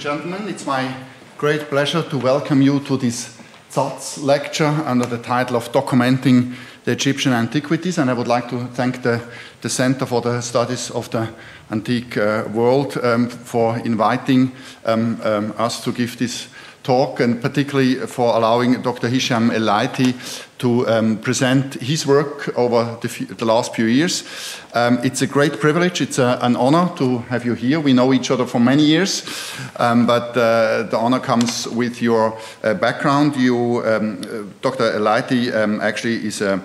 gentlemen. It's my great pleasure to welcome you to this ZAZ lecture under the title of Documenting the Egyptian Antiquities. And I would like to thank the, the Center for the Studies of the Antique uh, World um, for inviting um, um, us to give this talk and particularly for allowing Dr. Hisham Elleithy to um, present his work over the, the last few years. Um, it's a great privilege, it's a, an honor to have you here. We know each other for many years, um, but uh, the honor comes with your uh, background. You, um, uh, Dr. Elleithy um, actually is a,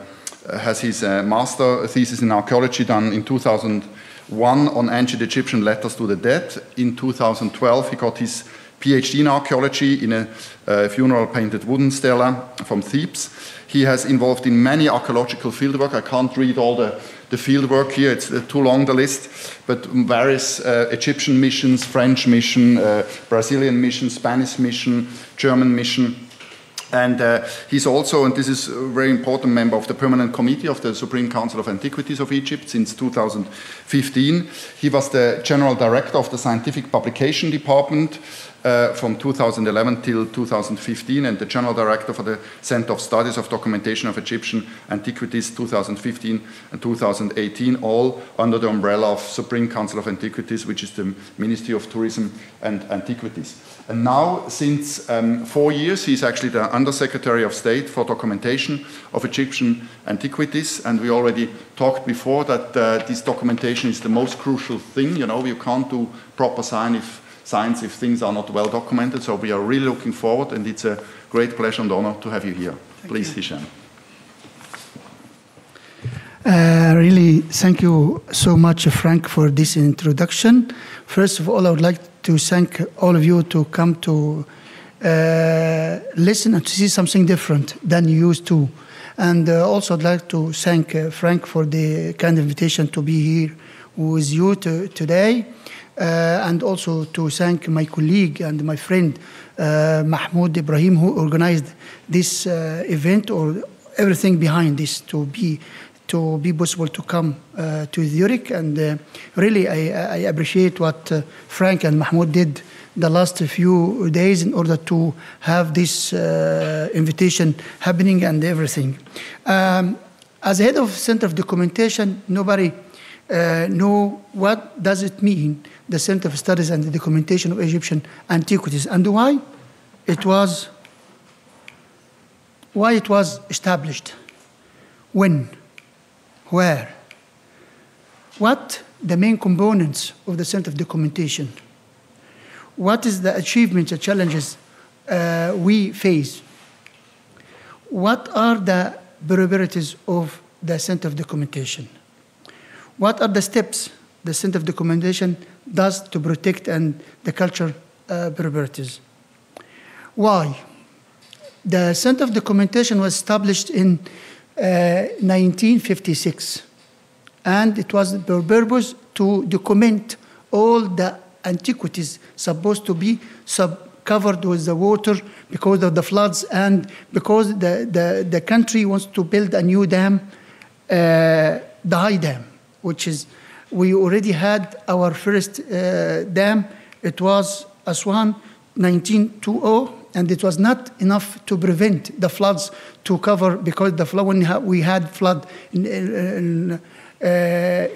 has his uh, master thesis in archaeology done in 2001 on ancient Egyptian letters to the dead. In 2012, he got his PhD in archaeology in a uh, funeral painted wooden stela from Thebes. He has involved in many archaeological fieldwork. I can't read all the, the fieldwork here, it's uh, too long the list, but various uh, Egyptian missions, French mission, uh, Brazilian mission, Spanish mission, German mission. And uh, he's also, and this is a very important member of the Permanent Committee of the Supreme Council of Antiquities of Egypt since 2015. He was the General Director of the Scientific Publication Department uh, from 2011 till 2015 and the General Director for the Center of Studies of Documentation of Egyptian Antiquities 2015 and 2018, all under the umbrella of Supreme Council of Antiquities, which is the Ministry of Tourism and Antiquities. And now, since um, four years, he's actually the Undersecretary of State for Documentation of Egyptian Antiquities. And we already talked before that uh, this documentation is the most crucial thing. You know, you can't do proper science if, science if things are not well documented. So we are really looking forward, and it's a great pleasure and honor to have you here. Thank Please, you. Hisham. Uh, really, thank you so much, Frank, for this introduction. First of all, I would like to thank all of you to come to uh, listen and to see something different than you used to. And uh, also, I'd like to thank uh, Frank for the kind invitation to be here with you to, today. Uh, and also to thank my colleague and my friend uh, Mahmoud Ibrahim, who organized this uh, event or everything behind this to be to be possible to come uh, to Zurich. And uh, really, I, I appreciate what uh, Frank and Mahmoud did the last few days in order to have this invitation happening and everything. Um, as head of Center of Documentation, nobody know what does it mean, the Center of Studies and the Documentation of Egyptian Antiquities, and why? It was why it was established, when, where, what the main components of the Center of Documentation, what is the achievements and challenges uh, we face, what are the priorities of the Center of Documentation, what are the steps the Center of Documentation does to protect and the culture uh, priorities. Why? The Center of Documentation was established in uh, 1956, and it was for purpose to document all the antiquities supposed to be covered with the water because of the floods and because the, the, the country wants to build a new dam, uh, the High Dam, which is, we already had our first uh, dam. It was Aswan 1920, and it was not enough to prevent the floods to cover because the flood, when we had flood in, in, uh,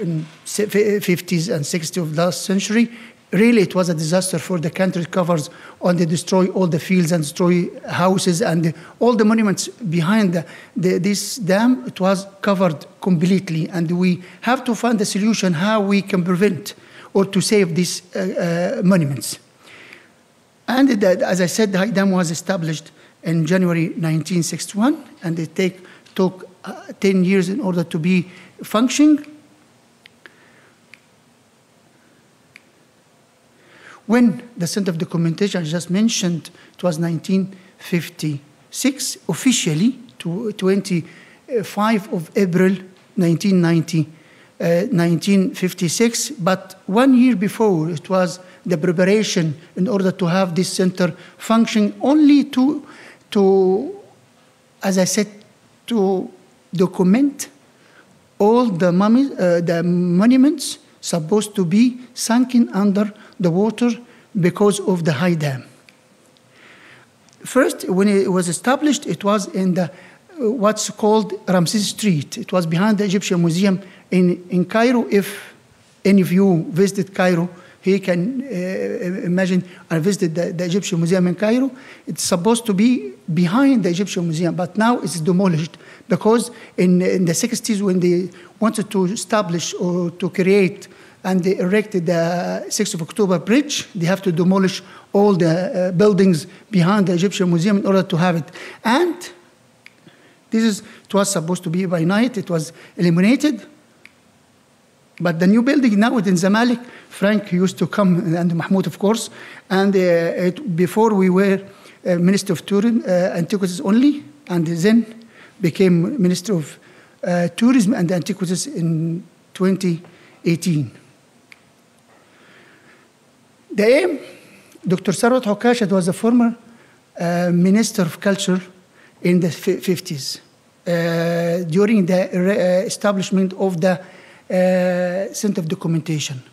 in 50s and 60s of last century, really it was a disaster for the country. Covers on they destroy all the fields and destroy houses and all the monuments behind the, the, this dam. It was covered completely, and we have to find a solution how we can prevent or to save these uh, uh, monuments. And as I said, the Dam was established in January 1961, and it take, took uh, 10 years in order to be functioning. When the Center of Documentation I just mentioned, it was 1956, officially, to 25 of April 1990, uh, 1956, but one year before, it was the preparation in order to have this center function only to, to as I said, to document all the, mummy, uh, the monuments supposed to be sunken under the water because of the high dam. First, when it was established, it was in the uh, what's called Ramses Street. It was behind the Egyptian Museum in, in Cairo. If any of you visited Cairo, he can uh, imagine I visited the, the, Egyptian Museum in Cairo. It's supposed to be behind the Egyptian Museum, but now it's demolished because in, in the 60s, when they wanted to establish or to create and they erected the 6th of October bridge, they have to demolish all the uh, buildings behind the Egyptian Museum in order to have it. And this is, it was supposed to be by night, it was eliminated. But the new building now in Zamalek, Frank used to come, and Mahmoud, of course, and uh, it, before we were uh, Minister of Tourism, uh, Antiquities only, and then became Minister of uh, Tourism and Antiquities in 2018. The aim, Dr. Sarwat Okasha was a former uh, Minister of Culture in the 50s uh, during the uh, establishment of the uh, Center of Documentation.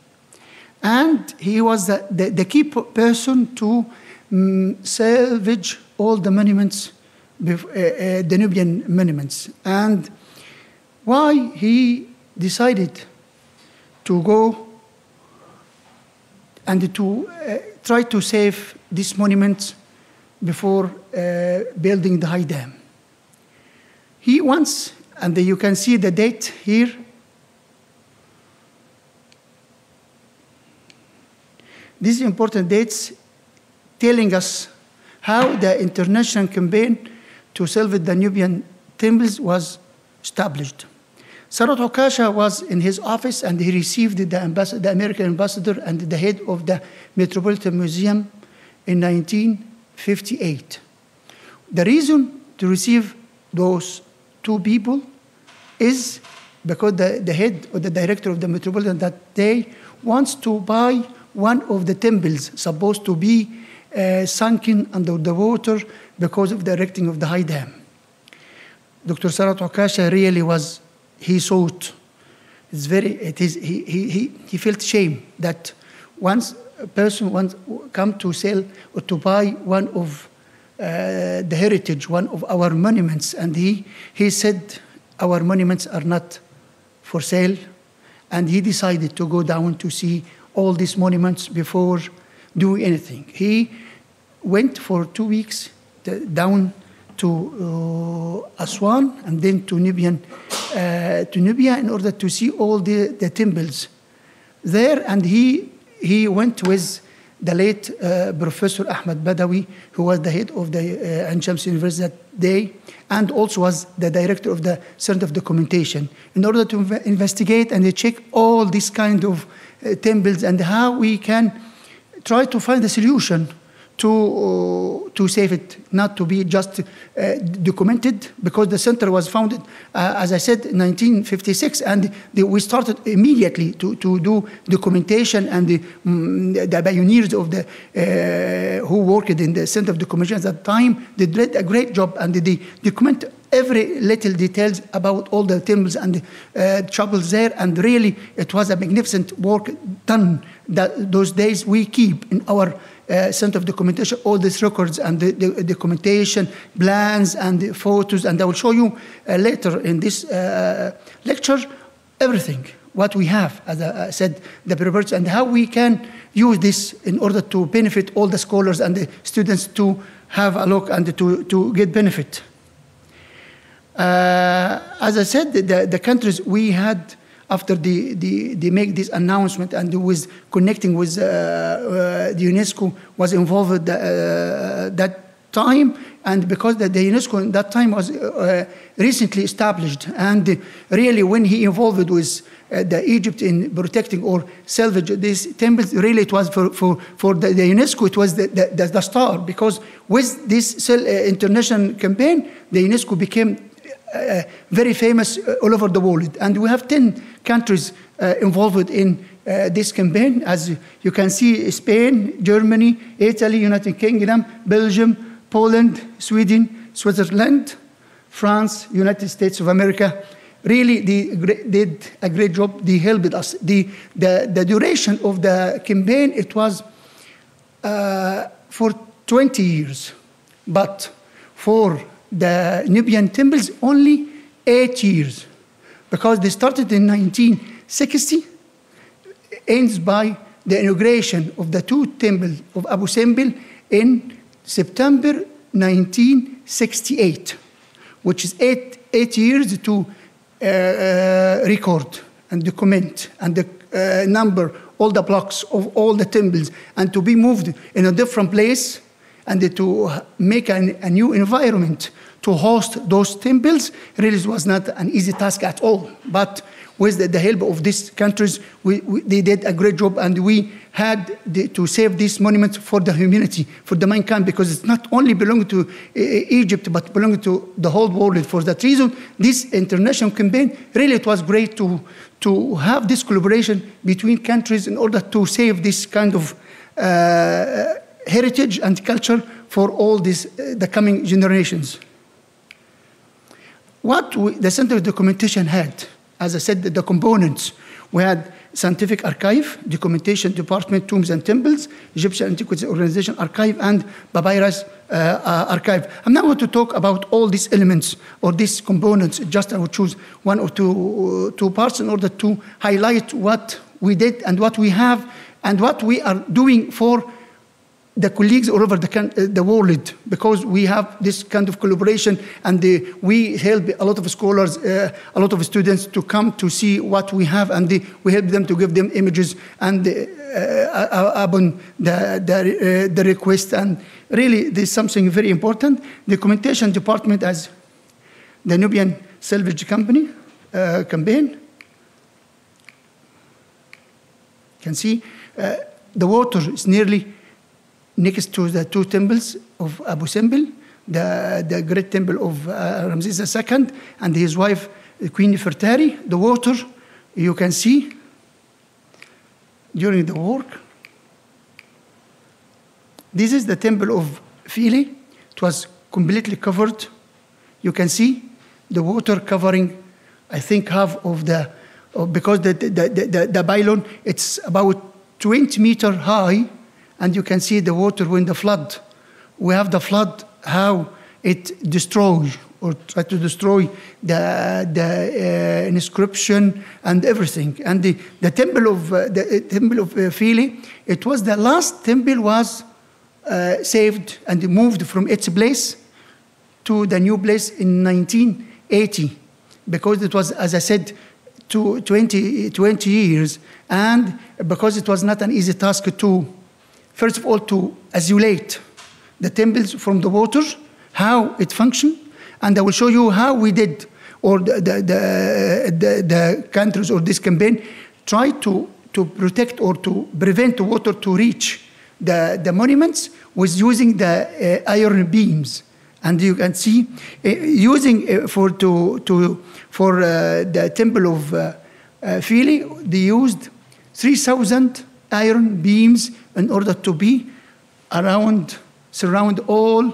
And he was the, the, the key person to um, salvage all the monuments, uh, the Nubian monuments. And why he decided to go and to uh, try to save this monument before uh, building the high dam. He once, and you can see the date here, these important dates telling us how the international campaign to salvage the Nubian temples was established. Sarwat Okasha was in his office and he received the, the, American ambassador and the head of the Metropolitan Museum in 1958. The reason to receive those two people is because the, the head or the director of the Metropolitan that day wants to buy one of the temples supposed to be uh, sunken under the water because of the erecting of the high dam. Dr. Sarwat Okasha really was he thought it's very it is he, he, he, felt shame that once a person wants come to sell or to buy one of uh, the heritage one of our monuments and he he said our monuments are not for sale and he decided to go down to see all these monuments before doing anything. He went for two weeks down to uh, Aswan and then to Nubian, uh, to Nubia in order to see all the, the temples there. And he, he went with the late uh, Professor Ahmed Badawi, who was the head of the uh, University that day, and also was the director of the Center of Documentation, in order to inv investigate and check all these kind of uh, temples and how we can try to find a solution to, uh, to save it, not to be just uh, documented, because the center was founded, uh, as I said, in 1956, and the, we started immediately to, to do documentation, and the, um, the pioneers of the, who worked in the Center of Documentation at that time they did a great job, and they document every little details about all the temples and uh, troubles there, and really it was a magnificent work done that those days we keep in our uh, center of documentation, all these records and the, the, documentation, plans and the photos, and I will show you uh, later in this uh, lecture everything what we have, as I said, the preparators, and how we can use this in order to benefit all the scholars and the students to have a look and to, to get benefit. Uh, as I said, the, the countries we had after the, the, they make this announcement and with connecting with uh, uh, the UNESCO was involved uh, that time. And because the, the, UNESCO in that time was uh, recently established. And really when he involved with uh, the Egypt in protecting or salvage these temples really it was for, for, for the, the UNESCO it was the, the, the, star. Because with this uh, international campaign the UNESCO became uh, very famous uh, all over the world. And we have 10 countries uh, involved in uh, this campaign. As you can see, Spain, Germany, Italy, United Kingdom, Belgium, Poland, Sweden, Switzerland, France, United States of America, really they did a great job. They helped us. The, the, the duration of the campaign, it was uh, for 20 years. But for the Nubian temples, only eight years. Because they started in 1960, ends by the inauguration of the two temples of Abu Simbel in September 1968, which is eight, eight years to uh, uh, record and document and the uh, number all the blocks of all the temples and to be moved in a different place and to make an, a new environment to host those temples really was not an easy task at all. But with the, help of these countries, we, we, they did a great job, and we had the, to save these monuments for the humanity, for the mankind, because it's not only belonging to uh, Egypt, but belonging to the whole world. For that reason, this international campaign really it was great to to have this collaboration between countries in order to save this kind of uh, heritage and culture for all these uh, the coming generations. What we, the Center of Documentation had, as I said, the, the components. We had Scientific Archive, Documentation Department, Tombs and Temples, Egyptian Antiquities Organization Archive, and Papyrus uh, uh, Archive. I'm now going to talk about all these elements or these components. Just I will choose one or two, uh, two parts in order to highlight what we did and what we have and what we are doing for the colleagues all over the, uh, the world because we have this kind of collaboration and the, we help a lot of scholars, uh, a lot of students to come to see what we have and the, we help them to give them images and uh, upon the, the, the request. And really, there's something very important. The documentation department as the Nubian Salvage Company uh, campaign. Can see uh, the water is nearly next to the two temples of Abu Simbel, the, the great temple of uh, Ramses II and his wife, Queen Nefertari. The water you can see during the work. This is the temple of Philae. It was completely covered. You can see the water covering, I think, half of the, because the, the, the, the, the pylon, it's about 20 meter high and you can see the water when the flood. We have the flood, how it destroys or try to destroy the, the uh, inscription and everything. And the, the temple of uh, the temple of uh, it was the last temple was uh, saved and moved from its place to the new place in 1980 because it was, as I said, to 20, 20 years, and because it was not an easy task to first of all, to isolate the temples from the water, how it functioned, and I will show you how we did, or the, the, the, the, countries or this campaign try to, to protect or to prevent water to reach the, the monuments was using the uh, iron beams. And you can see, uh, using uh, for, to, to, for uh, the temple of uh, uh, Philae, they used 3,000 iron beams in order to be around, surround all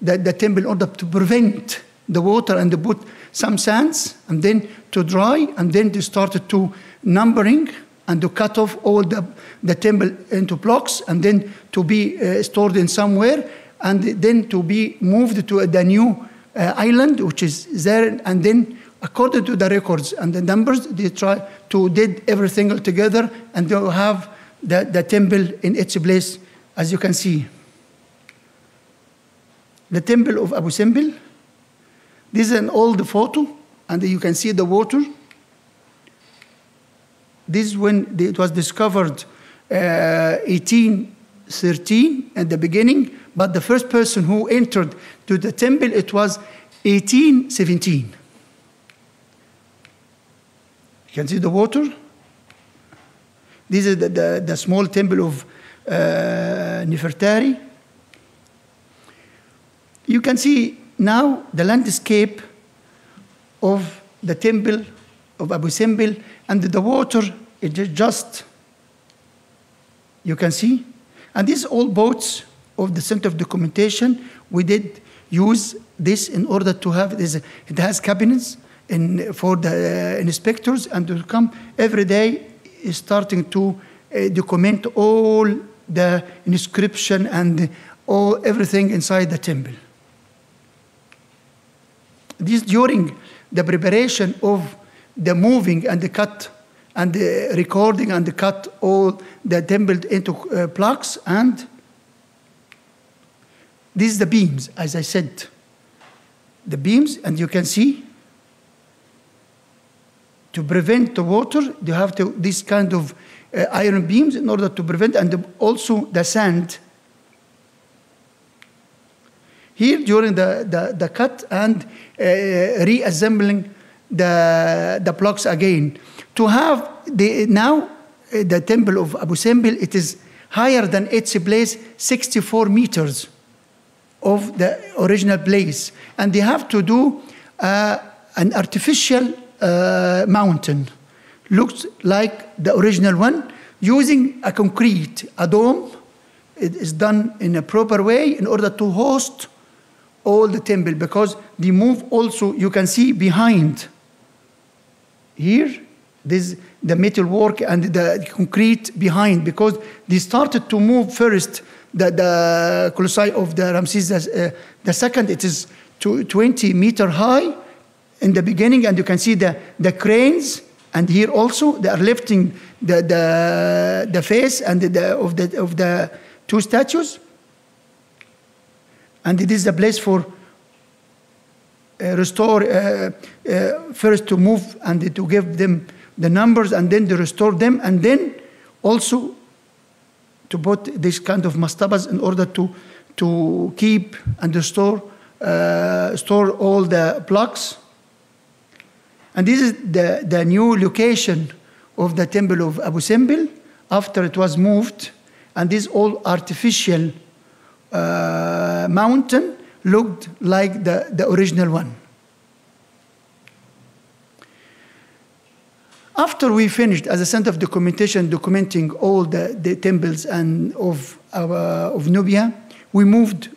the, the temple in order to prevent the water and to put some sands and then to dry and then they started to numbering and to cut off all the, the temple into blocks and then to be uh, stored in somewhere and then to be moved to the new uh, island which is there and then according to the records and the numbers they try to did everything together and to have the, the temple in its place, as you can see. The temple of Abu Simbel. This is an old photo, and you can see the water. This is when it was discovered uh, 1813 at the beginning, but the first person who entered to the temple, it was 1817. You can see the water. This is the, the, the small temple of uh, Nefertari. You can see now the landscape of the temple of Abu Simbel and the water is just, you can see. And these all boats of the Center of Documentation, we did use this in order to have this. It has cabinets, in, for the uh, inspectors and to come every day is starting to uh, document all the inscription and all everything inside the temple. This during the preparation of the moving and the cut and the recording and the cut all the temple into uh, and these are the beams, as I said. The beams, and you can see to prevent the water, you have to this kind of uh, iron beams in order to prevent, and also the sand. Here, during the, the, the cut and uh, reassembling the, the blocks again, to have the, now uh, the temple of Abu Simbel, it is higher than its place, 64 meters of the original place. And they have to do uh, an artificial uh, mountain. Looks like the original one, using a concrete, a dome. It is done in a proper way in order to host all the temple because they move also, you can see behind here, this the metal work and the concrete behind because they started to move first the, the colossi of the Ramses uh, the second it is 20 meter high in the beginning and you can see the, the cranes and here also they are lifting the, the, the face and the, of, the, of the two statues and it is the place for uh, restore uh, uh, first to move and to give them the numbers and then to restore them and then also to put this kind of mastabas in order to, to keep and store, uh, store all the blocks. And this is the, the new location of the temple of Abu Simbel after it was moved. And this all artificial uh, mountain looked like the, the original one. After we finished as a center of documentation, documenting all the, the temples and of, uh, of Nubia, we moved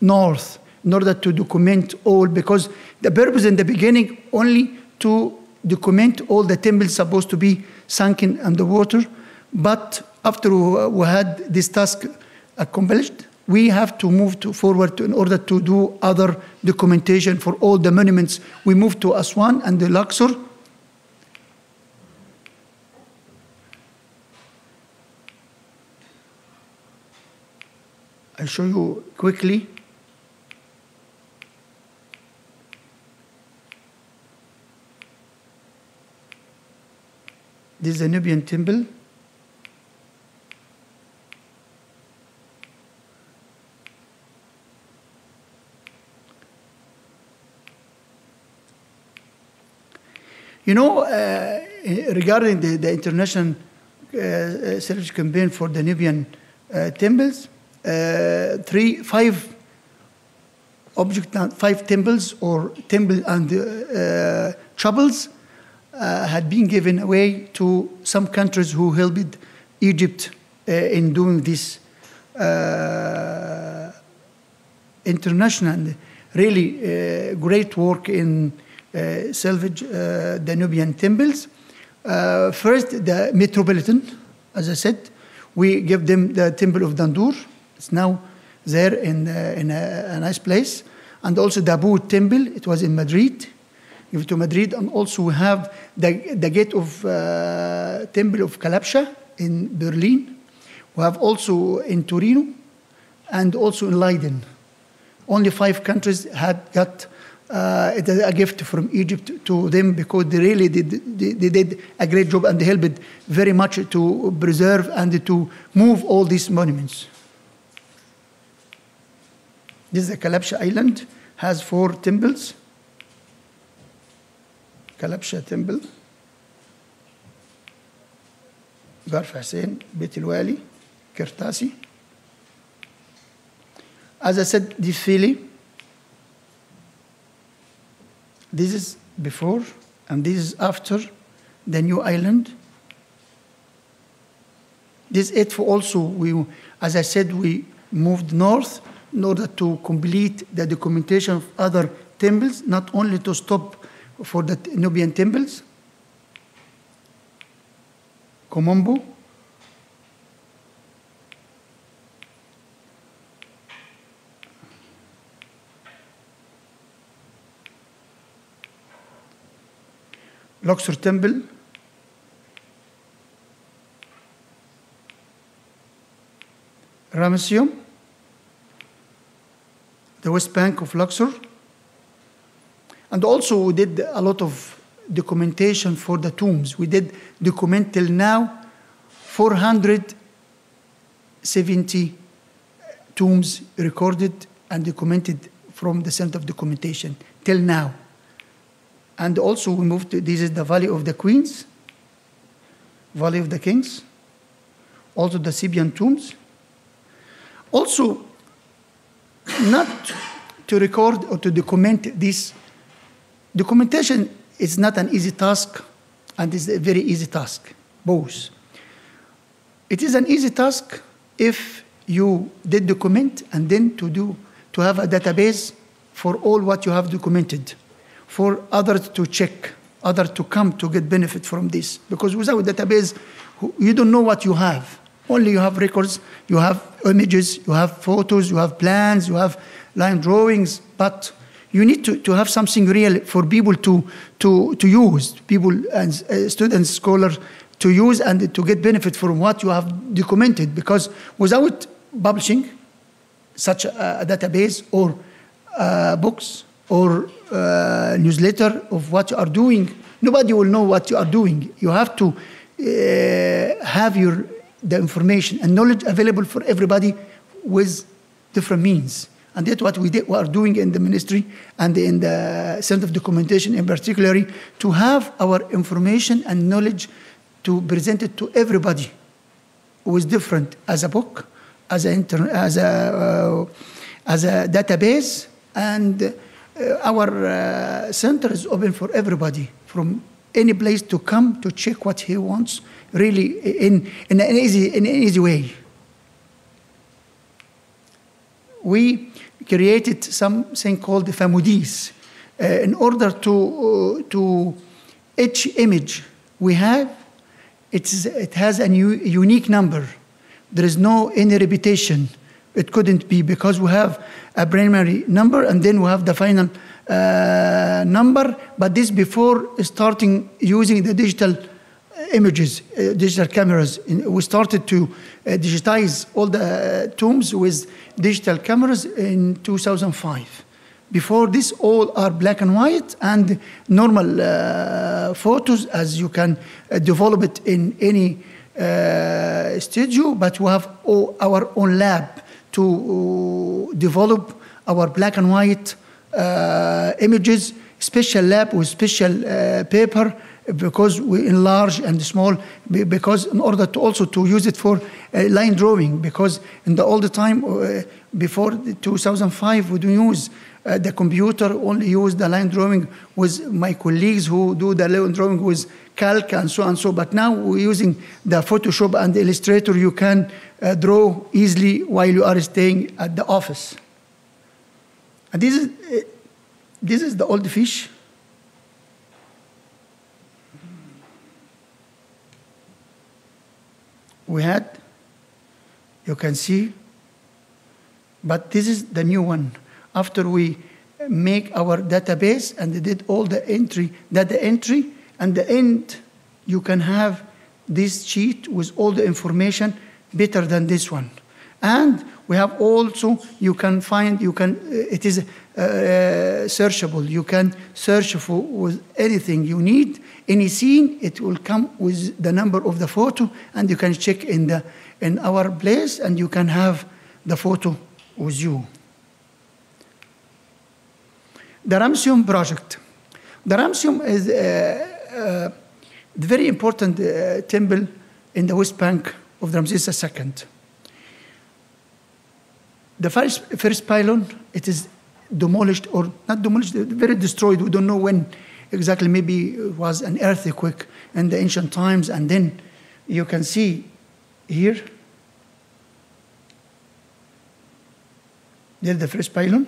north in order to document all, because the purpose in the beginning only to document all the temples supposed to be sunken underwater. But after we had this task accomplished, we have to move to forward in order to do other documentation for all the monuments. We moved to Aswan and the Luxor I'll show you quickly. This is the Nubian temple. You know, uh, regarding the, the international uh, search campaign for the Nubian uh, temples, uh, three, five object, five temples or temple and uh, chapels uh, had been given away to some countries who helped Egypt uh, in doing this uh, international, really uh, great work in salvage the Nubian temples. first, the Metropolitan, as I said, we give them the Temple of Dendur, it's now there in, uh, in a, a, nice place. And also the Abu Temple, it was in Madrid. To Madrid. And also we have the, the gate of uh, Temple of Kalabsha in Berlin. We have also in Torino and also in Leiden. Only five countries had got uh, a gift from Egypt to them because they really did, they, they, did a great job and they helped very much to preserve and to move all these monuments. This is the Kalabsha Island, has four temples. Kalabsha Temple, Garf Hussein, Beit Wali, Kirtasi. As I said, this Philae, this is before and this is after the new island. This Edfu also, we, as I said, we moved north in order to complete the documentation of other temples, not only to stop for the Nubian temples. Kom Ombo. Luxor Temple. Ramesseum, the West Bank of Luxor. And also we did a lot of documentation for the tombs. We did document till now 470 tombs recorded and documented from the Center of Documentation till now. And also we moved to, this is the Valley of the Queens, Valley of the Kings, also the Theban tombs. Also, not to record or to document this, documentation is not an easy task and is a very easy task, both. It is an easy task if you did document and then to do to have a database for all what you have documented, for others to check, others to come to get benefit from this. Because without database, you don't know what you have. Only you have records, you have images, you have photos, you have plans, you have line drawings, but you need to, to have something real for people to, to, to use, people and uh, students, scholars to use and to get benefit from what you have documented. Because without publishing such a, a database or uh, books or uh, newsletter of what you are doing, nobody will know what you are doing. You have to uh, have your the information and knowledge available for everybody with different means. And that's what we, did, we are doing in the ministry and in the Center of Documentation in particular, to have our information and knowledge to present it to everybody who is different as a book, as a, inter, as a, uh, as a database, and uh, our uh, center is open for everybody from any place to come to check what he wants really in, in, an, easy, in an easy way. We created something called the FAMUDIS uh, in order to, uh, to each image we have, it's, it has a new, unique number. There is no any repetition. It couldn't be because we have a primary number and then we have the final uh, number, but this before starting using the digital images, uh, digital cameras. We started to uh, digitize all the tombs with digital cameras in 2005. Before this, all are black and white and normal uh, photos as you can develop it in any studio, but we have our own lab to develop our black and white uh, images, special lab with special uh, paper because we enlarge and small because in order to also to use it for uh, line drawing because in the the time uh, before 2005 we don't use uh, the computer only use the line drawing with my colleagues who do the line drawing with calc and so on and so but now we're using the photoshop and the illustrator. You can uh, draw easily while you are staying at the office. And this is uh, this is the old fish we had, you can see, but this is the new one. After we make our database and did all the entry, data entry, and the end, you can have this sheet with all the information better than this one. And we have also, you can find, you can, uh, it is Uh, uh, searchable. You can search for with anything you need. Any scene, it will come with the number of the photo, and you can check in, the, in our place, and you can have the photo with you. The Ramesseum project. The Ramesseum is a, a very important uh, temple in the West Bank of Ramses II. The first, first pylon, it is demolished or not demolished, very destroyed. We don't know when exactly. Maybe it was an earthquake in the ancient times. And then you can see here, there's the first pylon.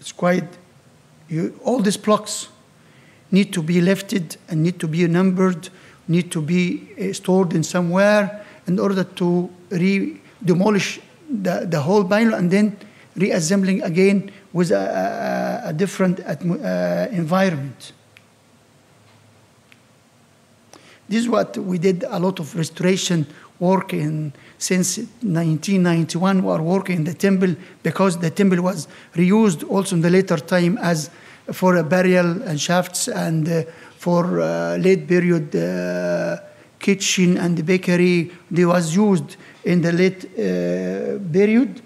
It's quite, you, all these blocks need to be lifted and need to be numbered need to be uh, stored in somewhere in order to demolish the, the whole pylon and then reassembling again with a, a, a different uh, environment. This is what we did a lot of restoration work in since 1991. We are working in the temple because the temple was reused also in the later time as for a burial and shafts and uh, for uh, late period uh, kitchen and bakery. They was used in the late uh, period.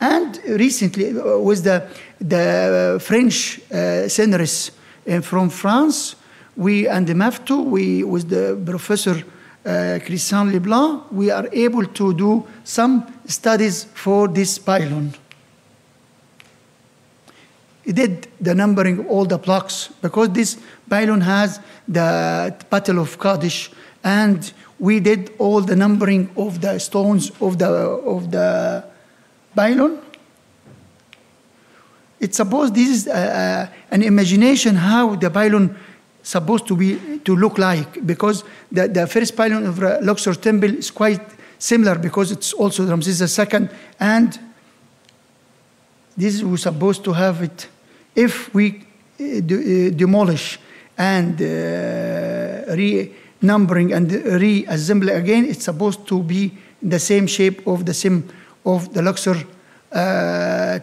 And recently, uh, with the, the French uh, CNRS uh, from France, we and the MAFTO, we with the professor uh, Christian Leblanc, we are able to do some studies for this pylon. He did the numbering of all the blocks because this pylon has the Battle of Kadesh, and we did all the numbering of the stones of the of the pylon. It's supposed this is uh, uh, an imagination how the pylon supposed to be to look like because the, the first pylon of Luxor temple is quite similar because it's also Ramses II and this was supposed to have it if we uh, uh, demolish and uh, re-numbering and reassemble again it's supposed to be the same shape of the same of the Luxor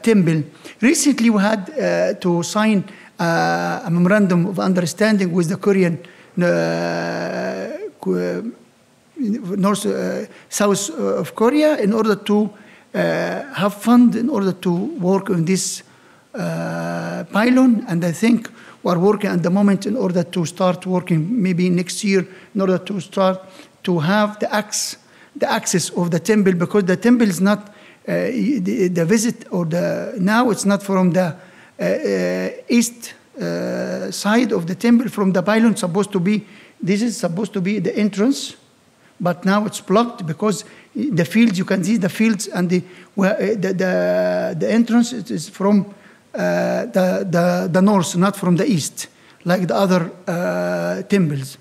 temple recently we had to sign a memorandum of understanding with the Korean North, uh, South of Korea in order to uh, have fund in order to work on this pylon. And I think we are working at the moment in order to start working maybe next year in order to start to have the axe, the access of the temple because the temple is not uh, the, the visit or the now it's not from the uh, uh, east uh, side of the temple from the pylon supposed to be this is supposed to be the entrance but now it's blocked because the fields you can see the fields and the where, uh, the, the, the entrance is from uh, the, the, the north not from the east like the other uh, temples.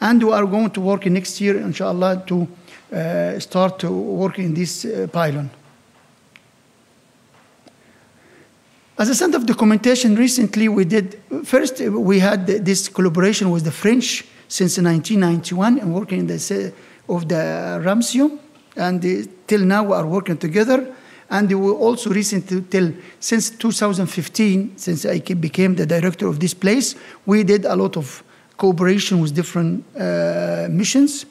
And we are going to work next year inshallah to uh, start to work in this uh, pylon. As a center of documentation, recently we did, first we had this collaboration with the French since 1991 and working in the of the Ramsey, and uh, till now we are working together. And we also recently, till since 2015, since I became the director of this place, we did a lot of cooperation with different uh, missions.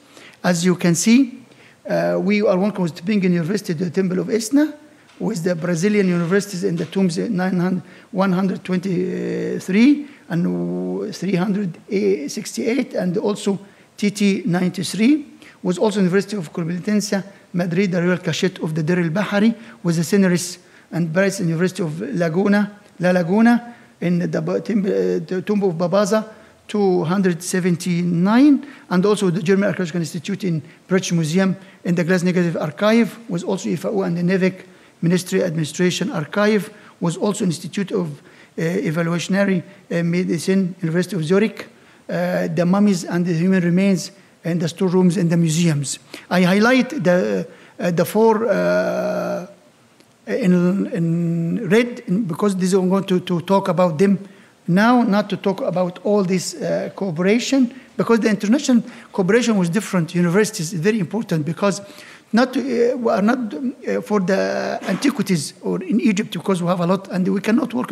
As you can see, uh, we are working with Tübingen University, the Temple of Esna, with the Brazilian universities in the tombs 900 123 and 368 and also TT 93 was also University of Complutense Madrid, the Royal Cachette of the Dir al-Bahari was the Senaris and Paris University of Laguna, La Laguna in the, uh, the tomb of Pabasa 279 and also the German Archaeological Institute in British Museum in the Glass Negative Archive was also IFAO and the NEVIC Ministry Administration Archive was also Institute of uh, Evolutionary uh, Medicine, University of Zurich, uh, the mummies and the human remains in the storerooms in the museums. I highlight the, uh, the four uh, in, in red because this I'm going to, to talk about them now, not to talk about all this uh, cooperation, because the international cooperation with different universities is very important because not uh, we are not uh, for the antiquities or in Egypt because we have a lot and we cannot work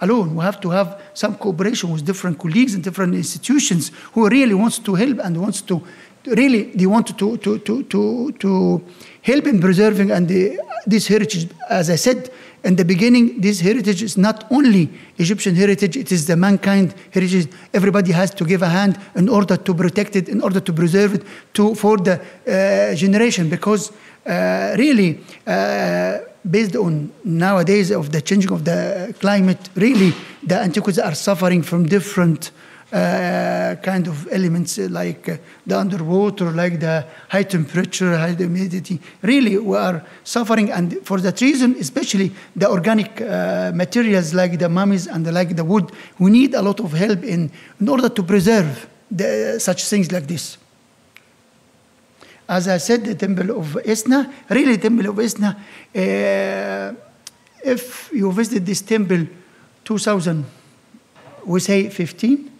alone. We have to have some cooperation with different colleagues and different institutions who really wants to help and wants to really they want to to to to, to help in preserving and the, this heritage. As I said in the beginning, this heritage is not only Egyptian heritage; it is the mankind heritage. Everybody has to give a hand in order to protect it, in order to preserve it, to for the uh, generation. Because uh, really, uh, based on nowadays of the changing of the climate, really the antiquities are suffering from different uh, kind of elements uh, like uh, the underwater, like the high temperature, high humidity. Really, we are suffering, and for that reason, especially the organic uh, materials like the mummies and like the wood, we need a lot of help in, in order to preserve the, such things like this. As I said, the temple of Esna, really, temple of Esna. Uh, if you visit this temple, 2000, we say 15,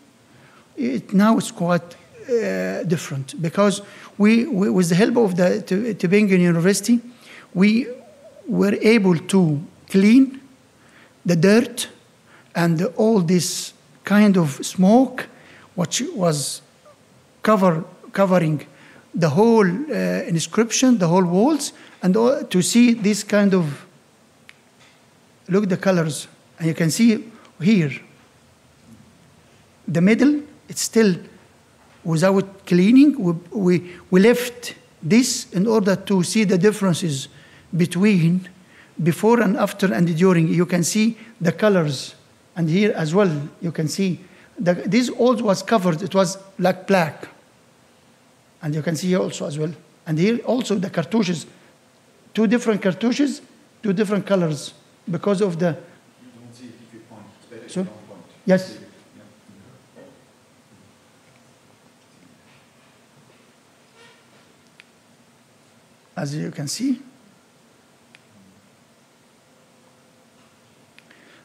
it now is quite uh, different because we, we, with the help of the Tübingen University, we were able to clean the dirt and all this kind of smoke, which was cover, covering the whole uh, inscription, the whole walls, and all, to see this kind of look the colors, and you can see here the middle it's still without cleaning. We, we, we left this in order to see the differences between before and after and during. You can see the colors, and here as well, you can see the, this all was covered, it was like black. And you can see here also as well. And here also the cartouches, two different cartouches, two different colors because of the. You don't see it if you point. It's better if So- you don't point. Yes. as you can see.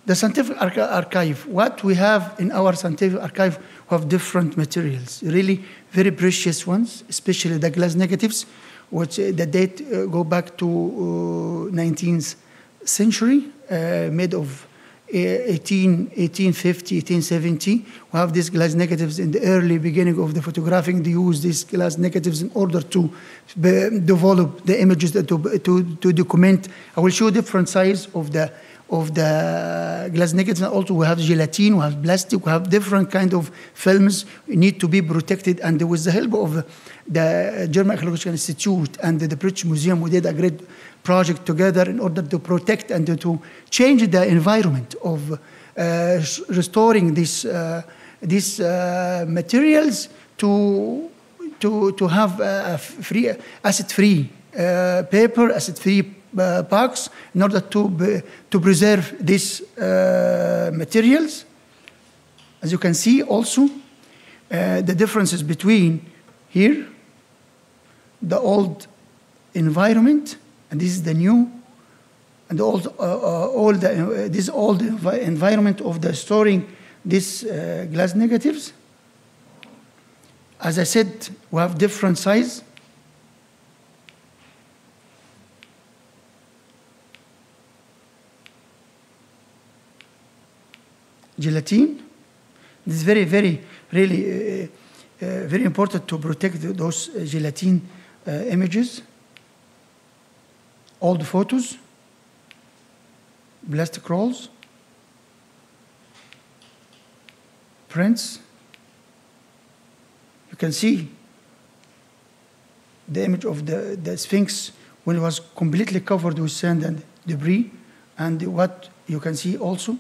The scientific archive, what we have in our scientific archive, we have different materials, really very precious ones, especially the glass negatives, which uh, the date uh, go back to uh, 19th century, uh, made of uh, 18, 1850, 1870. We have these glass negatives in the early beginning of the photographing. They use these glass negatives in order to develop the images to, to, to document. I will show different size of the of the glass negatives. And also, we have gelatin, we have plastic, we have different kind of films need to be protected. And with the help of the German Archaeological Institute and the British Museum, we did a great project together in order to protect and to change the environment of uh, restoring these uh, these uh, materials to to to have a free acid free uh, paper, acid free uh, box in order to to preserve these uh, materials. As you can see, also uh, the differences between here, the old environment, and this is the new, and all uh, uh, all the uh, this old envi- environment of the storing these uh, glass negatives. As I said, we have different size. Gelatin. Is very, very, really, uh, uh, very important to protect those uh, gelatin uh, images. Old photos, plastic rolls, prints. You can see the image of the, the Sphinx when it was completely covered with sand and debris, and what you can see also.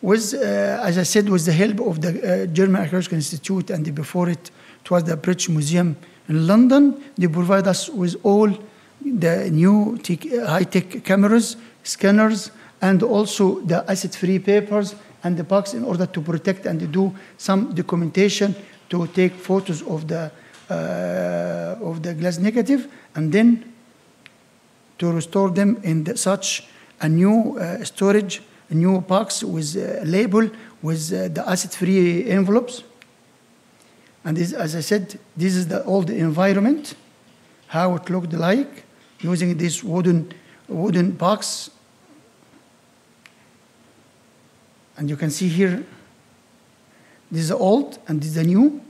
Was, uh, as I said, with the help of the uh, German Archaeological Institute and before it, it was the British Museum in London. They provide us with all the new tech, high-tech cameras, scanners, and also the acid-free papers and the box in order to protect and do some documentation to take photos of the uh, of the glass negative and then to restore them in the, such a new uh, storage, new box with a label with uh, the acid-free envelopes. And this, as I said, this is the old environment, how it looked like, using this wooden wooden box. And you can see here, this is old and this is new.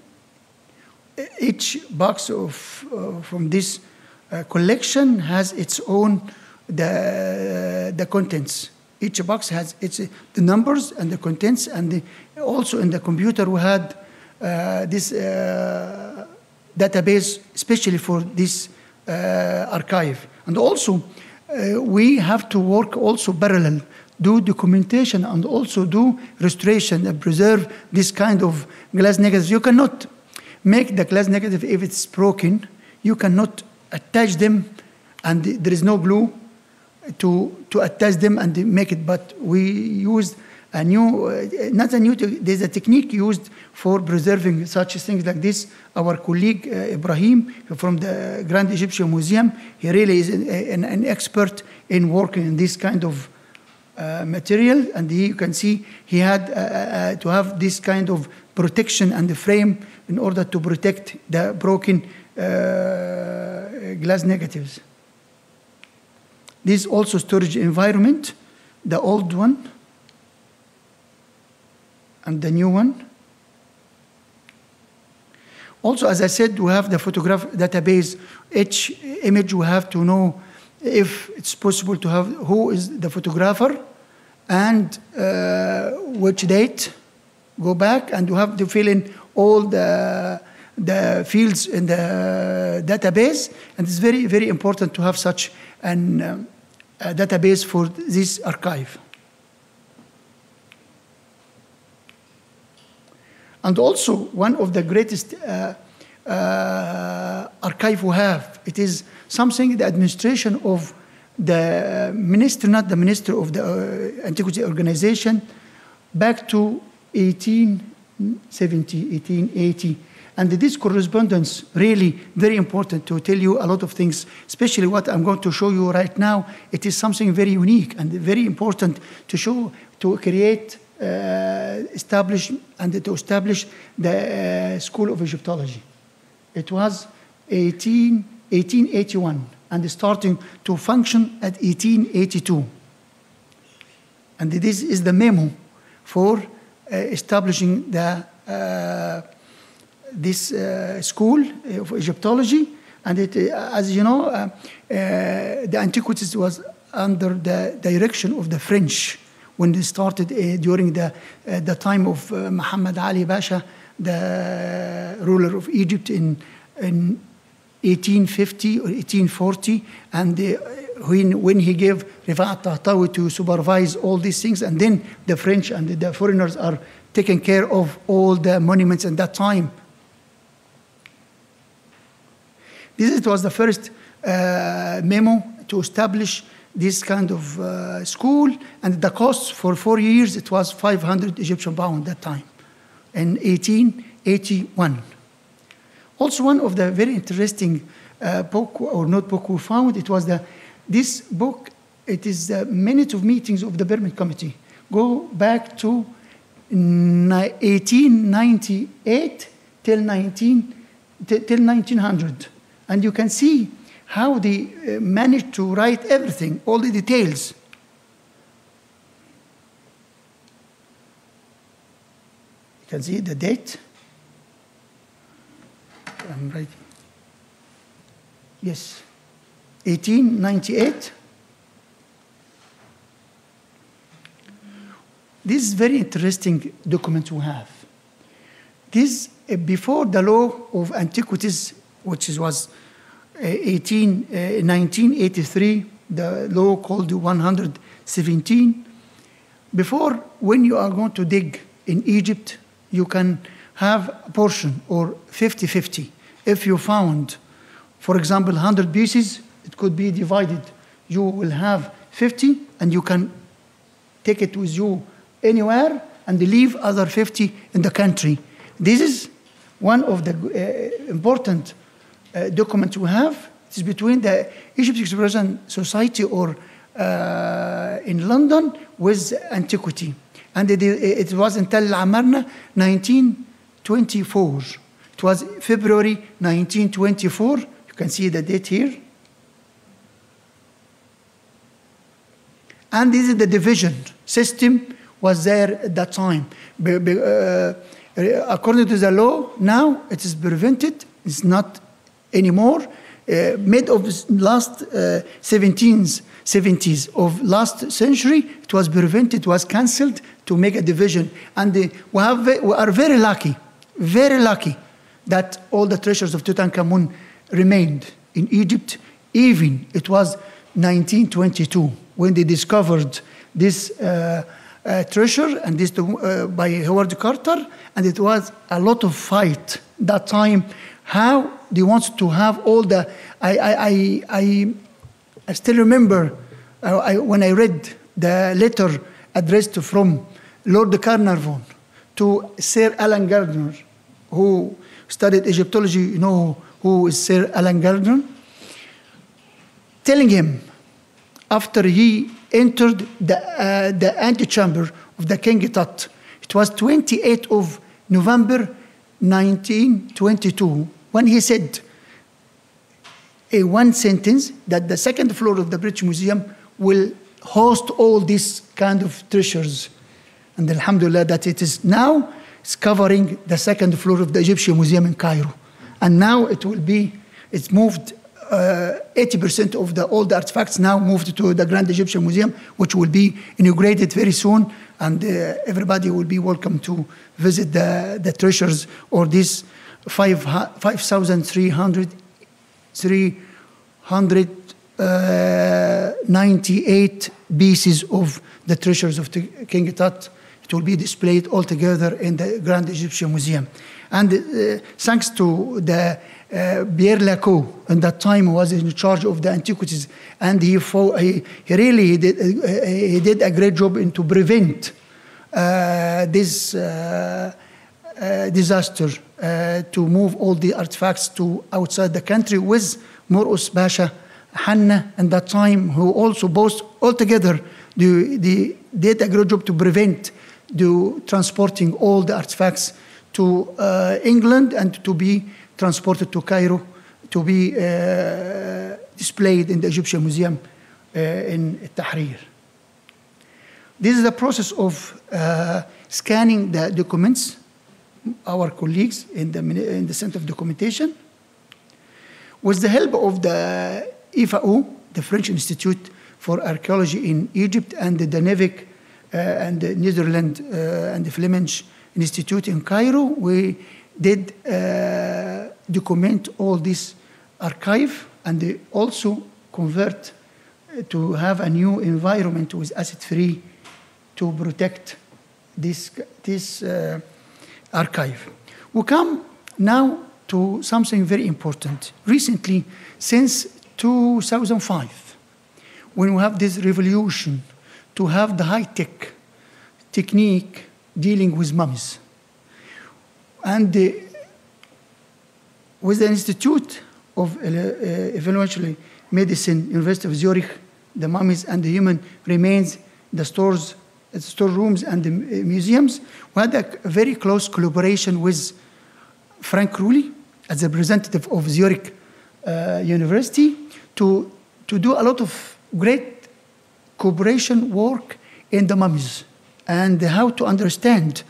Each box of, uh, from this uh, collection has its own the, the contents. Each box has its the numbers and the contents, and the, also in the computer we had uh, this uh, database, especially for this uh, archive. And also, uh, we have to work also parallel do documentation and also do restoration and preserve this kind of glass negatives. You cannot make the glass negative if it's broken. You cannot attach them and there is no glue to, to attach them and make it. But we used a new, uh, not a new, there's a technique used for preserving such things like this. Our colleague uh, Ibrahim from the Grand Egyptian Museum, he really is an, an expert in working in this kind of uh, material. And he, you can see he had uh, uh, to have this kind of protection and the frame in order to protect the broken uh, glass negatives. This also storage environment, the old one and the new one. Also, as I said, we have the photograph database. Each image we have to know if it's possible to have who is the photographer and uh, which date. Go back and you have to fill in all the the fields in the database, and it's very very important to have such an um, database for this archive. And also, one of the greatest uh, uh, archive we have, it is something the administration of the minister, not the minister of the uh, antiquity organization, back to 1870, 1880. And this correspondence really very important to tell you a lot of things, especially what I'm going to show you right now. It is something very unique and very important to show, to create uh, establish and to establish the uh, School of Egyptology. It was 18, 1881 and starting to function at 1882. And this is the memo for uh, establishing the, uh, this uh, school of Egyptology. And it, as you know, the antiquities was under the direction of the French when they started uh, during the, uh, the time of uh, Muhammad Ali Pasha, the ruler of Egypt in, in 1850 or 1840. And when, when he gave Rifat Tahtawi to supervise all these things, and then the French and the foreigners are taking care of all the monuments at that time. This was the first uh, memo to establish this kind of uh, school, and the cost for four years it was 500 Egyptian pound at that time, in 1881. Also, one of the very interesting uh, book or notebook we found it was the this book. It is the minutes of meetings of the Birmingham Committee. Go back to 1898 till 19 till 1900, and you can see how they uh, managed to write everything, all the details. You can see the date. I'm writing. Yes, 1898. This is very interesting document we have. This, uh, before the law of antiquities, which was 18, uh, 1983, the law called 117. Before, when you are going to dig in Egypt, you can have a portion or 50 50. If you found, for example, 100 pieces, it could be divided. You will have 50 and you can take it with you anywhere and leave other 50 in the country. This is one of the uh, important uh, document we have is between the Egypt Exploration Society or uh, in London with antiquity. And it, it was until Amarna 1924. It was February 1924. You can see the date here. And this is the division system was there at that time. Be, be, uh, according to the law, now it is prevented. It's not anymore. Uh, mid of last uh, 17th, 70s of last century, it was prevented, it was cancelled to make a division. And uh, we, have, we are very lucky, very lucky that all the treasures of Tutankhamun remained in Egypt. Even it was 1922 when they discovered this uh, uh, treasure and this uh, by Howard Carter, and it was a lot of fight that time. How they want to have all the I I I, I, I still remember uh, I, when I read the letter addressed from Lord Carnarvon to Sir Alan Gardiner, who studied Egyptology, you know who is Sir Alan Gardiner, telling him after he entered the, uh, the antechamber of the King Tut, it was 28th of November 1922, when he said a one sentence that the second floor of the British Museum will host all these kind of treasures. And alhamdulillah that it is now it's covering the second floor of the Egyptian Museum in Cairo. And now it will be, it's moved, uh, 80% of the old artifacts now moved to the Grand Egyptian Museum, which will be inaugurated very soon. And uh, everybody will be welcome to visit the, the treasures or these 5,300 398 pieces of the treasures of the King Tut. It will be displayed all together in the Grand Egyptian Museum. And uh, thanks to the uh, Pierre Lacau, at that time was in charge of the antiquities, and he, fought, he, he really did, uh, he did a great job in to prevent uh, this uh, uh, disaster uh, to move all the artifacts to outside the country with Morcos Basha Hanna at that time, who also both altogether the, the, did a great job to prevent the transporting all the artifacts to uh, England and to be transported to Cairo to be uh, displayed in the Egyptian Museum uh, in Tahrir. This is the process of uh, scanning the documents, our colleagues in the, in the Center of Documentation, with the help of the IFAO, the French Institute for Archaeology in Egypt, and the NEVIC uh, and the Netherlands uh, and the Flemish Institute in Cairo, we did uh, document all this archive and also convert to have a new environment with acid free to protect this, this uh, archive. We come now to something very important. Recently, since 2005, when we have this revolution to have the high tech technique dealing with mummies. And the, with the Institute of uh, Evolutionary Medicine, University of Zurich, the mummies and the human remains, the stores, storerooms and the museums, we had a very close collaboration with Frank Rühli as a representative of Zurich uh, University to, to do a lot of great cooperation work in the mummies and how to understand.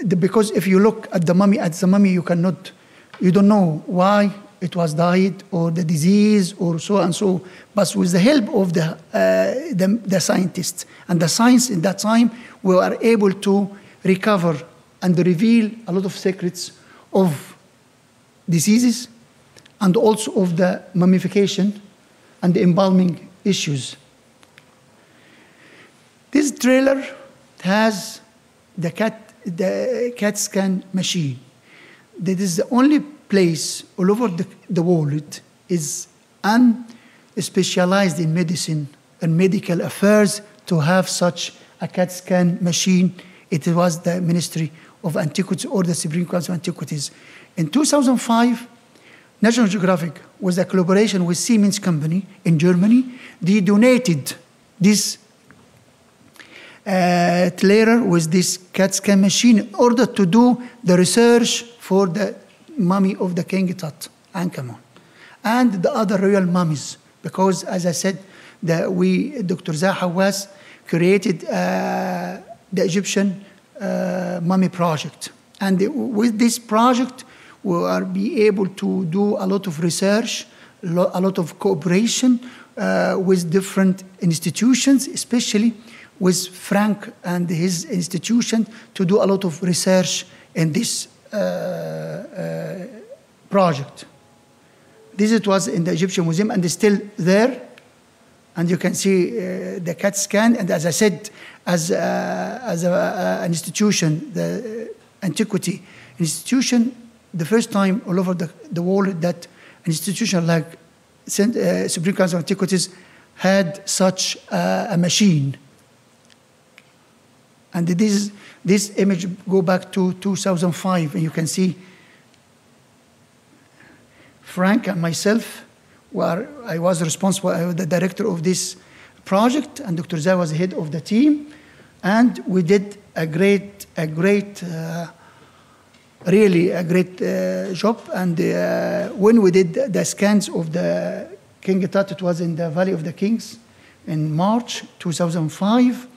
The, because if you look at the mummy, at the mummy, you cannot, you don't know why it was died or the disease or so and so. But with the help of the, uh, the, the scientists and the science in that time, we were able to recover and reveal a lot of secrets of diseases and also of the mummification and the embalming issues. This trailer has the CAT, the CAT scan machine. That is the only place all over the, the world is unspecialized in medicine and medical affairs to have such a CAT scan machine. It was the Ministry of Antiquities or the Supreme Council of Antiquities. In 2005, National Geographic, with a collaboration with Siemens Company in Germany, they donated this uh, with this CAT scan machine in order to do the research for the mummy of the King Tut, Ankhemen, and the other royal mummies. Because, as I said, the, we, Dr. Zahi was created uh, the Egyptian uh, mummy project. And with this project, we will be able to do a lot of research, a lot of cooperation uh, with different institutions, especially with Frank and his institution to do a lot of research in this project. This it was in the Egyptian Museum and it's still there. and you can see uh, the CAT scan. And as I said, as, uh, as a, uh, an institution, the antiquity institution, the first time all over the, the world that an institution like uh, Supreme Council of Antiquities had such uh, a machine. And this, this image go back to 2005, and you can see Frank and myself were, I was responsible, I was the director of this project, and Dr. Zahi was the head of the team, and we did a great, a great, uh, really a great uh, job. And uh, when we did the scans of the King Tut, it was in the Valley of the Kings in March 2005.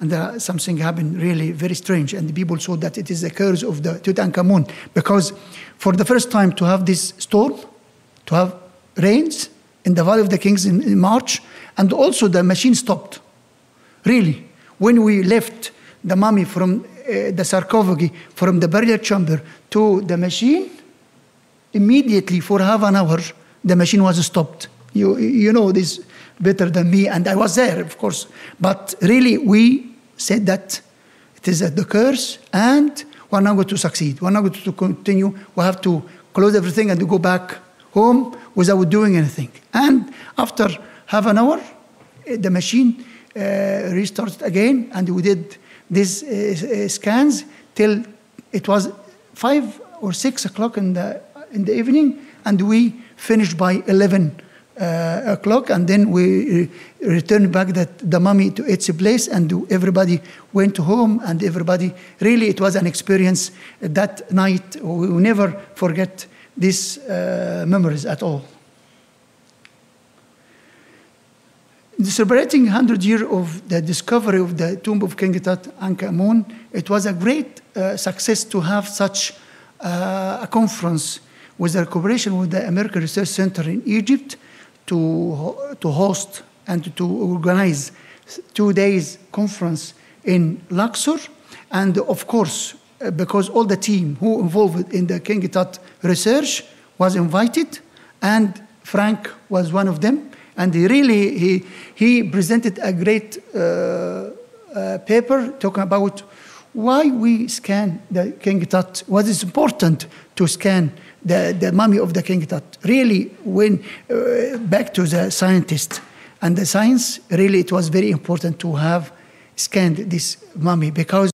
And something happened really very strange. And the people saw that it is the curse of the Tutankhamun. Because for the first time to have this storm, to have rains in the Valley of the Kings in, in March, and also the machine stopped. Really. When we left the mummy from uh, the sarcophagi, from the burial chamber to the machine, immediately for half an hour, the machine was stopped. You, you know this better than me, and I was there, of course. But really, we said that it is the curse, and we're not going to succeed. We're not going to continue. We have to close everything and go back home without doing anything. And after half an hour, the machine uh, restarted again, and we did these uh, scans till it was five or six o'clock in the in the evening, and we finished by eleven uh, o'clock, and then we returned back that the mummy to its place, and everybody went home, and everybody really it was an experience that night. We will never forget these uh, memories at all. Celebrating 100 year of the discovery of the tomb of King Tut Ankh-Amun, it was a great uh, success to have such uh, a conference with the cooperation with the American Research Center in Egypt to, to host and to organize two days conference in Luxor. And of course, because all the team who involved in the King Tut research was invited, and Frank was one of them. And he really he, he presented a great uh, uh, paper talking about why we scan the King Tut. What is important to scan the, the mummy of the King Tut? Really, when uh, back to the scientists and the science, really it was very important to have scanned this mummy because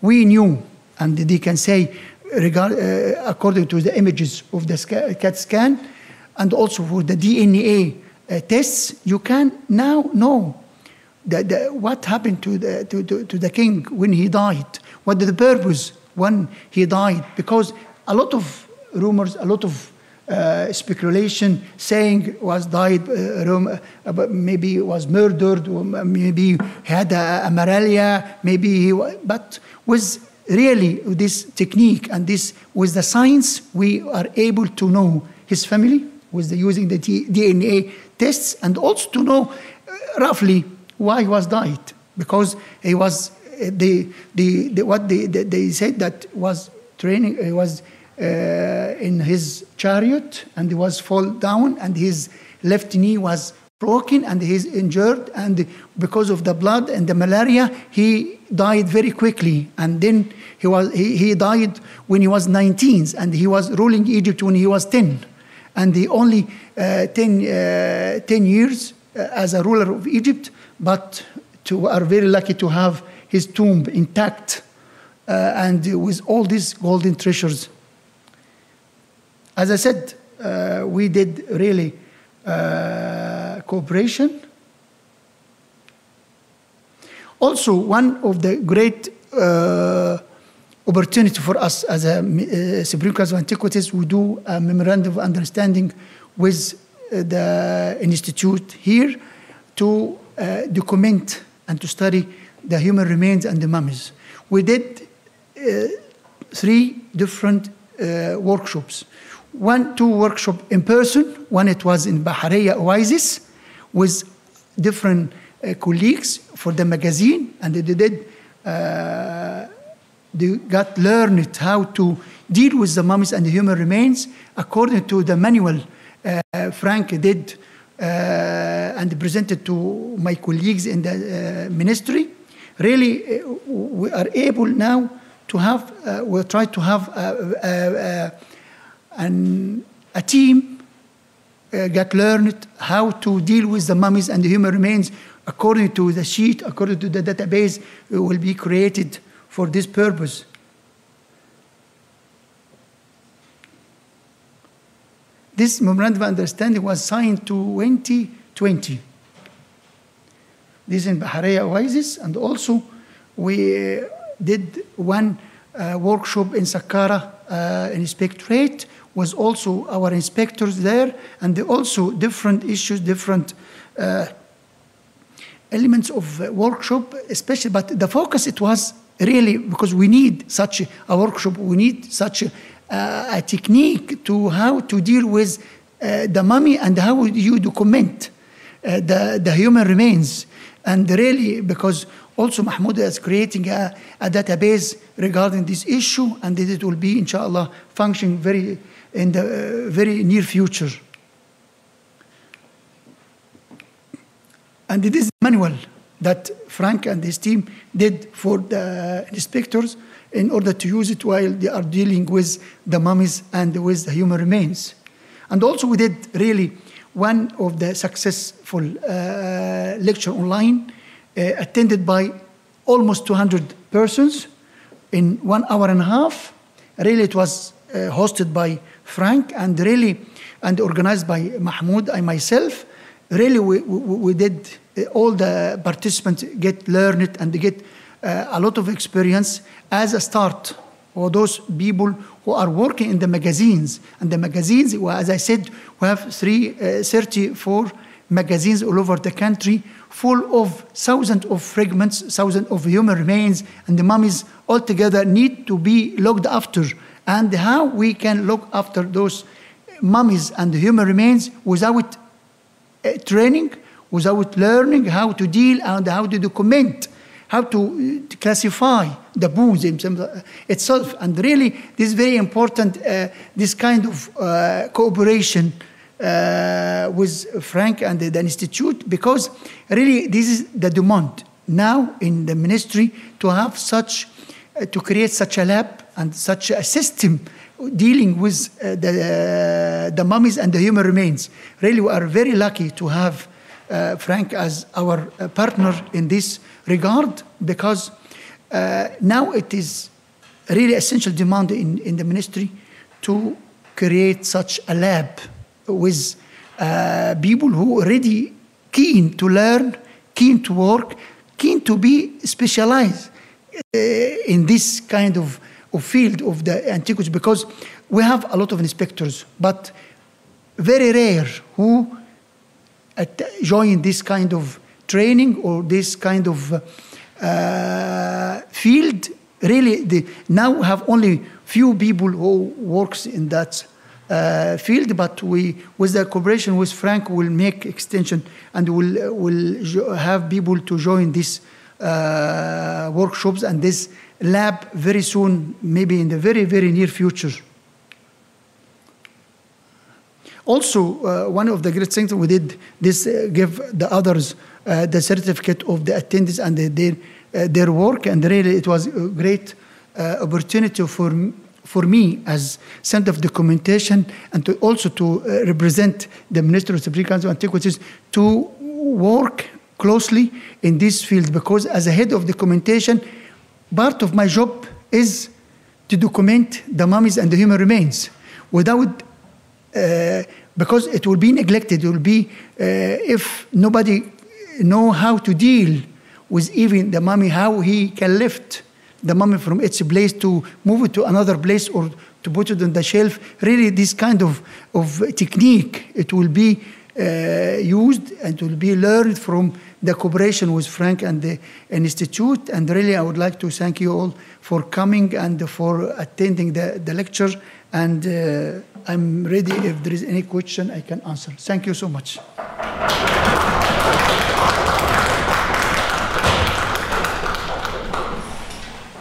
we knew and they can say, regard, uh, according to the images of the CAT scan, and also for the DNA uh, tests, you can now know the, the, what happened to the, to, to, to, the king when he died, what the purpose when he died, because a lot of rumors, a lot of uh, speculation saying was died, uh, maybe was murdered, maybe had a, a malaria, maybe he, but with really this technique and this with the science we are able to know his family with the, using the dna tests and also to know uh, roughly why he was died. Because he was uh, the, the, the what they, they said that was training he was uh, in his chariot and he was fall down and his left knee was broken and he's injured and because of the blood and the malaria he died very quickly. And then he was he, he died when he was 19 and he was ruling egypt when he was 10 and he only uh, 10, uh, 10 years uh, as a ruler of egypt but to, are very lucky to have his tomb intact uh, and with all these golden treasures as i said uh, we did really uh, cooperation. Also, one of the great uh, opportunity for us as a uh, Supreme Council of Antiquities, we do a memorandum of understanding with the institute here to uh, document and to study the human remains and the mummies. We did uh, three different uh, workshops one two workshop in person. One it was in bahariya oasis with different uh, colleagues for the magazine and they did uh, they got learned how to deal with the mummies and the human remains according to the manual uh, frank did and presented to my colleagues in the uh, ministry, really uh, we are able now to have, uh, we'll try to have a, a, team uh, get learned how to deal with the mummies and the human remains according to the sheet, according to the database will be created for this purpose. This memorandum of understanding was signed to 2020. This in Bahariya Oasis, and also we did one uh, workshop in Saqqara uh, inspectorate was also our inspectors there and also different issues different uh, elements of uh, workshop especially but the focus it was really because we need such a workshop we need such a, uh, a technique to how to deal with uh, the mummy and how you document uh, the, the human remains. And really because also Mahmoud is creating a, a, database regarding this issue and it will be inshallah functioning very in the uh, very near future and it is manual that Frank and his team did for the inspectors in order to use it while they are dealing with the mummies and with the human remains and also we did really one of the successful uh, lecture online uh, attended by almost 200 persons in one hour and a half. Really, it was uh, hosted by Frank and really and organized by Mahmoud and myself. Really, we, we, we did uh, all the participants get learned and get uh, a lot of experience as a start for those people who are working in the magazines. And the magazines, as I said, we have three, uh, 34 magazines all over the country full of thousands of fragments, thousands of human remains, and the mummies altogether need to be looked after. And how we can look after those mummies and human remains without uh, training, without learning how to deal and how to document, how to, to classify the bones itself. And really, this is very important, uh, this kind of uh, cooperation uh, with Frank and the, the, Institute because really this is the demand now in the ministry to have such, to create such a lab and such a system dealing with uh, the, the mummies and the human remains. Really, we are very lucky to have uh, Frank as our uh, partner in this regard because uh, now it is really essential demand in, in the ministry to create such a lab with uh, people who are already keen to learn, keen to work, keen to be specialized uh, in this kind of, of field of the antiquities because we have a lot of inspectors, but very rare who join this kind of training or this kind of uh, field. Really, they now have only few people who works in that uh, field, but we, with the cooperation with Frank, will make extension and will will have people to join these uh, workshops and this lab very soon, maybe in the very very near future. Also, uh, one of the great things we did this uh, give the others uh, the certificate of the attendance and the, their uh, their work, and really it was a great opportunity for for me as center of documentation and to also to uh, represent the Minister of Supreme Council of Antiquities to work closely in this field because as a head of documentation, part of my job is to document the mummies and the human remains without uh, because it will be neglected it will be uh, if nobody know how to deal with even the mummy how he can lift the mummy from its place to move it to another place or to put it on the shelf. Really, this kind of, of technique, it will be uh, used and will be learned from the cooperation with Frank and the Institute. And really, I would like to thank you all for coming and for attending the, the lecture. And uh, I'm ready if there is any question I can answer. Thank you so much.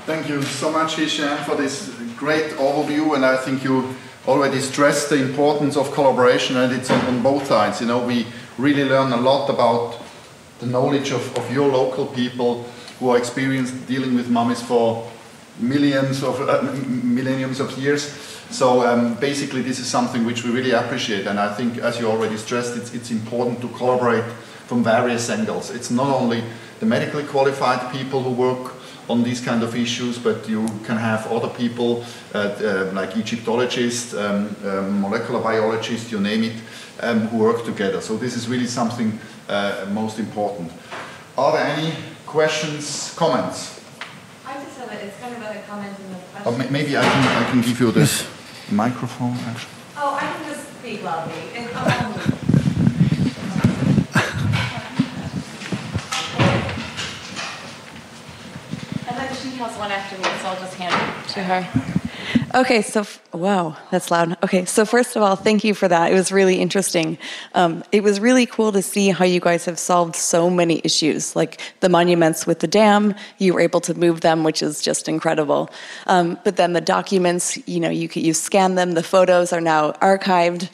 Thank you so much, Hisham, for this great overview. And I think you already stressed the importance of collaboration, and it's on, on both sides. You know, we really learn a lot about the knowledge of, of your local people who are experienced dealing with mummies for millions of uh, millenniums of years. So um, basically, this is something which we really appreciate, and I think, as you already stressed, it's, it's important to collaborate from various angles. It's not only the medically qualified people who work on these kind of issues, but you can have other people uh, uh, like Egyptologists, um, um, molecular biologists, you name it, um, who work together. So this is really something uh, most important. Are there any questions, comments? I just have a, it's kind of a comment in the question. Or maybe I can, I can give you this microphone, actually. Oh, I can just speak loudly. And, um, and then she has one after me, so I'll just hand it to her. Okay, so wow, that's loud. Okay, so first of all, thank you for that. It was really interesting. Um, it was really cool to see how you guys have solved so many issues, like the monuments with the dam. You were able to move them, which is just incredible. Um, but then the documents, you know, you you scan them. The photos are now archived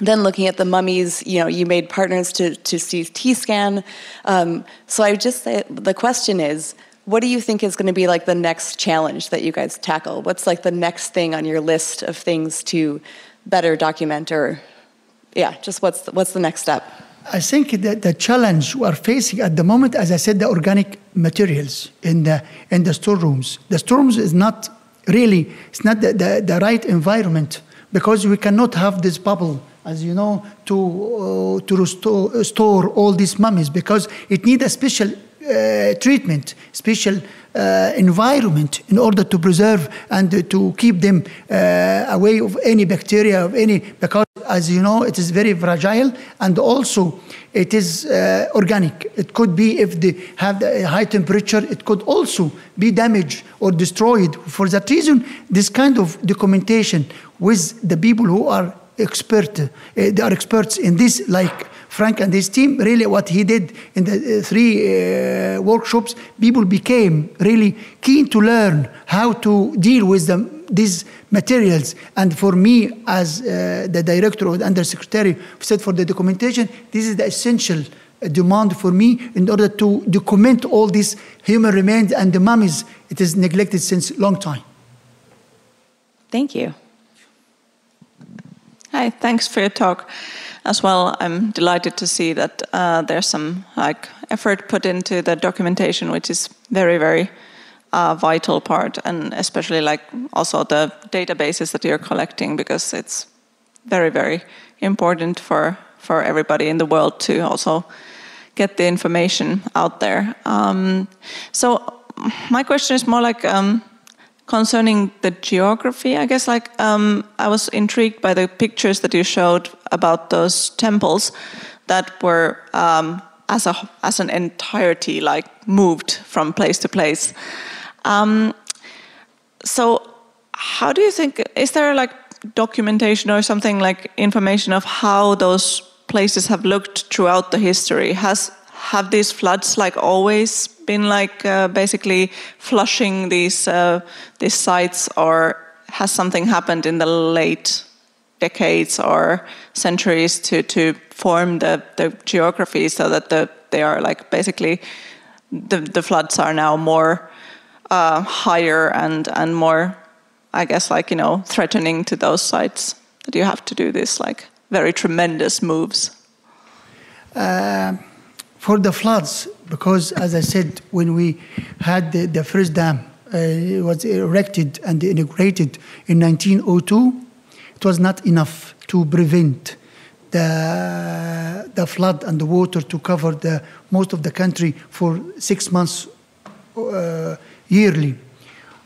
then looking at the mummies, you know, you made partners to, to CT scan. Um, so I would just say the question is, what do you think is going to be like the next challenge that you guys tackle? What's like the next thing on your list of things to better document or, yeah, just what's the, what's the next step? I think that the challenge we are facing at the moment, as I said, the organic materials in the in the storerooms. The storerooms is not really it's not the, the, the right environment because we cannot have this bubble as you know, to, uh, to restore, store all these mummies because it needs a special uh, treatment, special uh, environment in order to preserve and to keep them uh, away of any bacteria, of any, because as you know, it is very fragile and also it is uh, organic. It could be if they have a high temperature, it could also be damaged or destroyed. For that reason, this kind of documentation with the people who are expert, uh, they are experts in this, like Frank and his team, really what he did in the uh, three uh, workshops, people became really keen to learn how to deal with them, these materials. And for me, as uh, the director or the undersecretary said for the documentation, this is the essential demand for me in order to document all these human remains and the mummies. It is neglected since a long time. Thank you. Hi, thanks for your talk as well. I'm delighted to see that uh, there's some like effort put into the documentation, which is very, very uh, vital part, and especially like also the databases that you're collecting because it's very, very important for for everybody in the world to also get the information out there. Um, so my question is more like. Um, concerning the geography, I guess like um, I was intrigued by the pictures that you showed about those temples that were um, as a as an entirety like moved from place to place. Um, so, how do you think? Is there like documentation or something like information of how those places have looked throughout the history? Has have these floods like always been like uh, basically flushing these uh, these sites, or has something happened in the late decades or centuries to to form the the geography so that the they are like basically the the floods are now more uh, higher and and more I guess like you know threatening to those sites that you have to do this like very tremendous moves. Uh, for the floods, because as I said, when we had the, the first dam, uh, it was erected and integrated in 1902, it was not enough to prevent the, the flood and the water to cover the, most of the country for six months uh, yearly.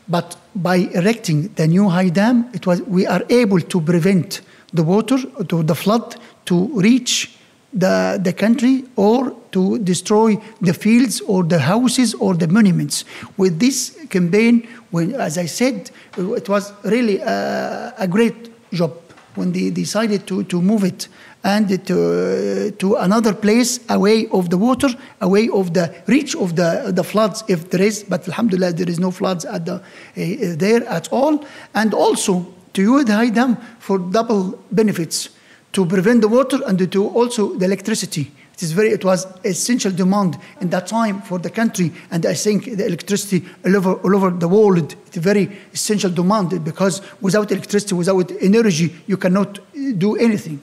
But by erecting the new high dam, it was, we are able to prevent the water, to the flood, to reach the, the country or to destroy the fields or the houses or the monuments. With this campaign, when, as I said, it was really a, a great job when they decided to, to move it and to, to another place away of the water, away of the reach of the, the floods if there is, but alhamdulillah there is no floods at the, uh, there at all. And also to use the high dam for double benefits to prevent the water and to also the electricity. Very, it was essential demand in that time for the country, and I think the electricity all over, all over the world, it's a very essential demand because without electricity, without energy, you cannot uh, do anything.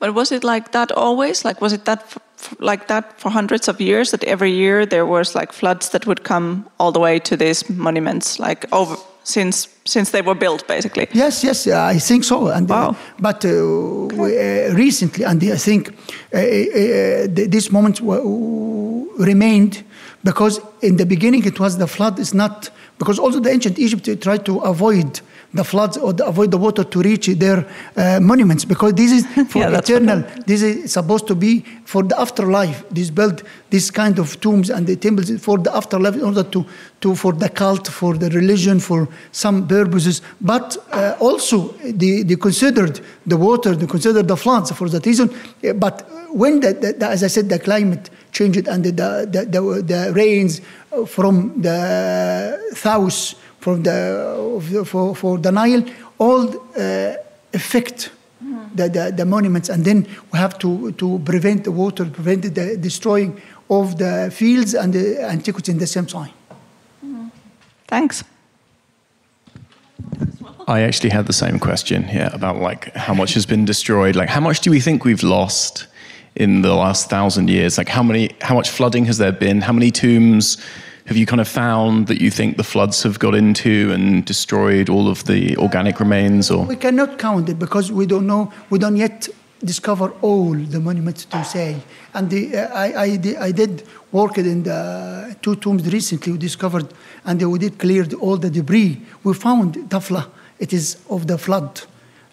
But was it like that always? Like, was it that like that for hundreds of years? That every year there was like floods that would come all the way to these monuments, like over since since they were built, basically. Yes, yes, uh, I think so. And uh, but uh, we, uh, recently, and I think uh, uh, this moment w- remained because in the beginning it was the flood is not because also the ancient Egypt tried to avoid the floods or the, avoid the water to reach their uh, monuments because this is for Yeah, eternal. This is supposed to be for the afterlife. This build this kind of tombs and the temples for the afterlife in order to, to for the cult, for the religion, for some purposes. But uh, also they, they considered the water, they considered the floods for that reason. Uh, But when the, the, the- as I said, the climate changed and the the, the, the rains from the south from the for, for the Nile all uh, affect the, the, the monuments, and then we have to, to prevent the water, prevent the destroying of the fields and the antiquities in the same time. Thanks. I actually had the same question here about like how much has been destroyed. Like how much do we think we've lost in the last thousand years? Like how many, how much flooding has there been? How many tombs have you kind of found that you think the floods have got into and destroyed all of the organic remains? Or We cannot count it because we don't know, we don't yet discover all the monuments to say. And the, uh, I, I, I did work in the two tombs recently, we discovered, and we did cleared all the debris. We found Tafla, it is of the flood.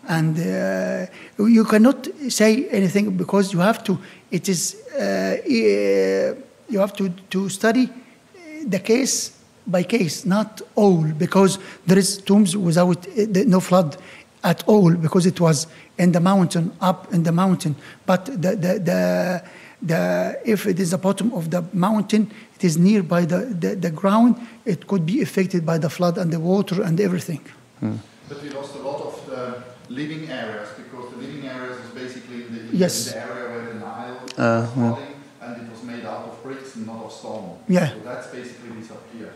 And uh, you cannot say anything because you have to, it is, uh, eh, you have to, to study the case by case, not all, because there is tombs without uh, no flood at all, because it was in the mountain, up in the mountain. But the, the, the, the, if it is the bottom of the mountain, it is nearby the, the, the ground, it could be affected by the flood and the water and everything. But we lost a lot of the living areas because the living areas was basically in the, Yes. in the area where the Nile was flooding and it was made out of bricks and not of stone. Yeah. So that's basically disappeared.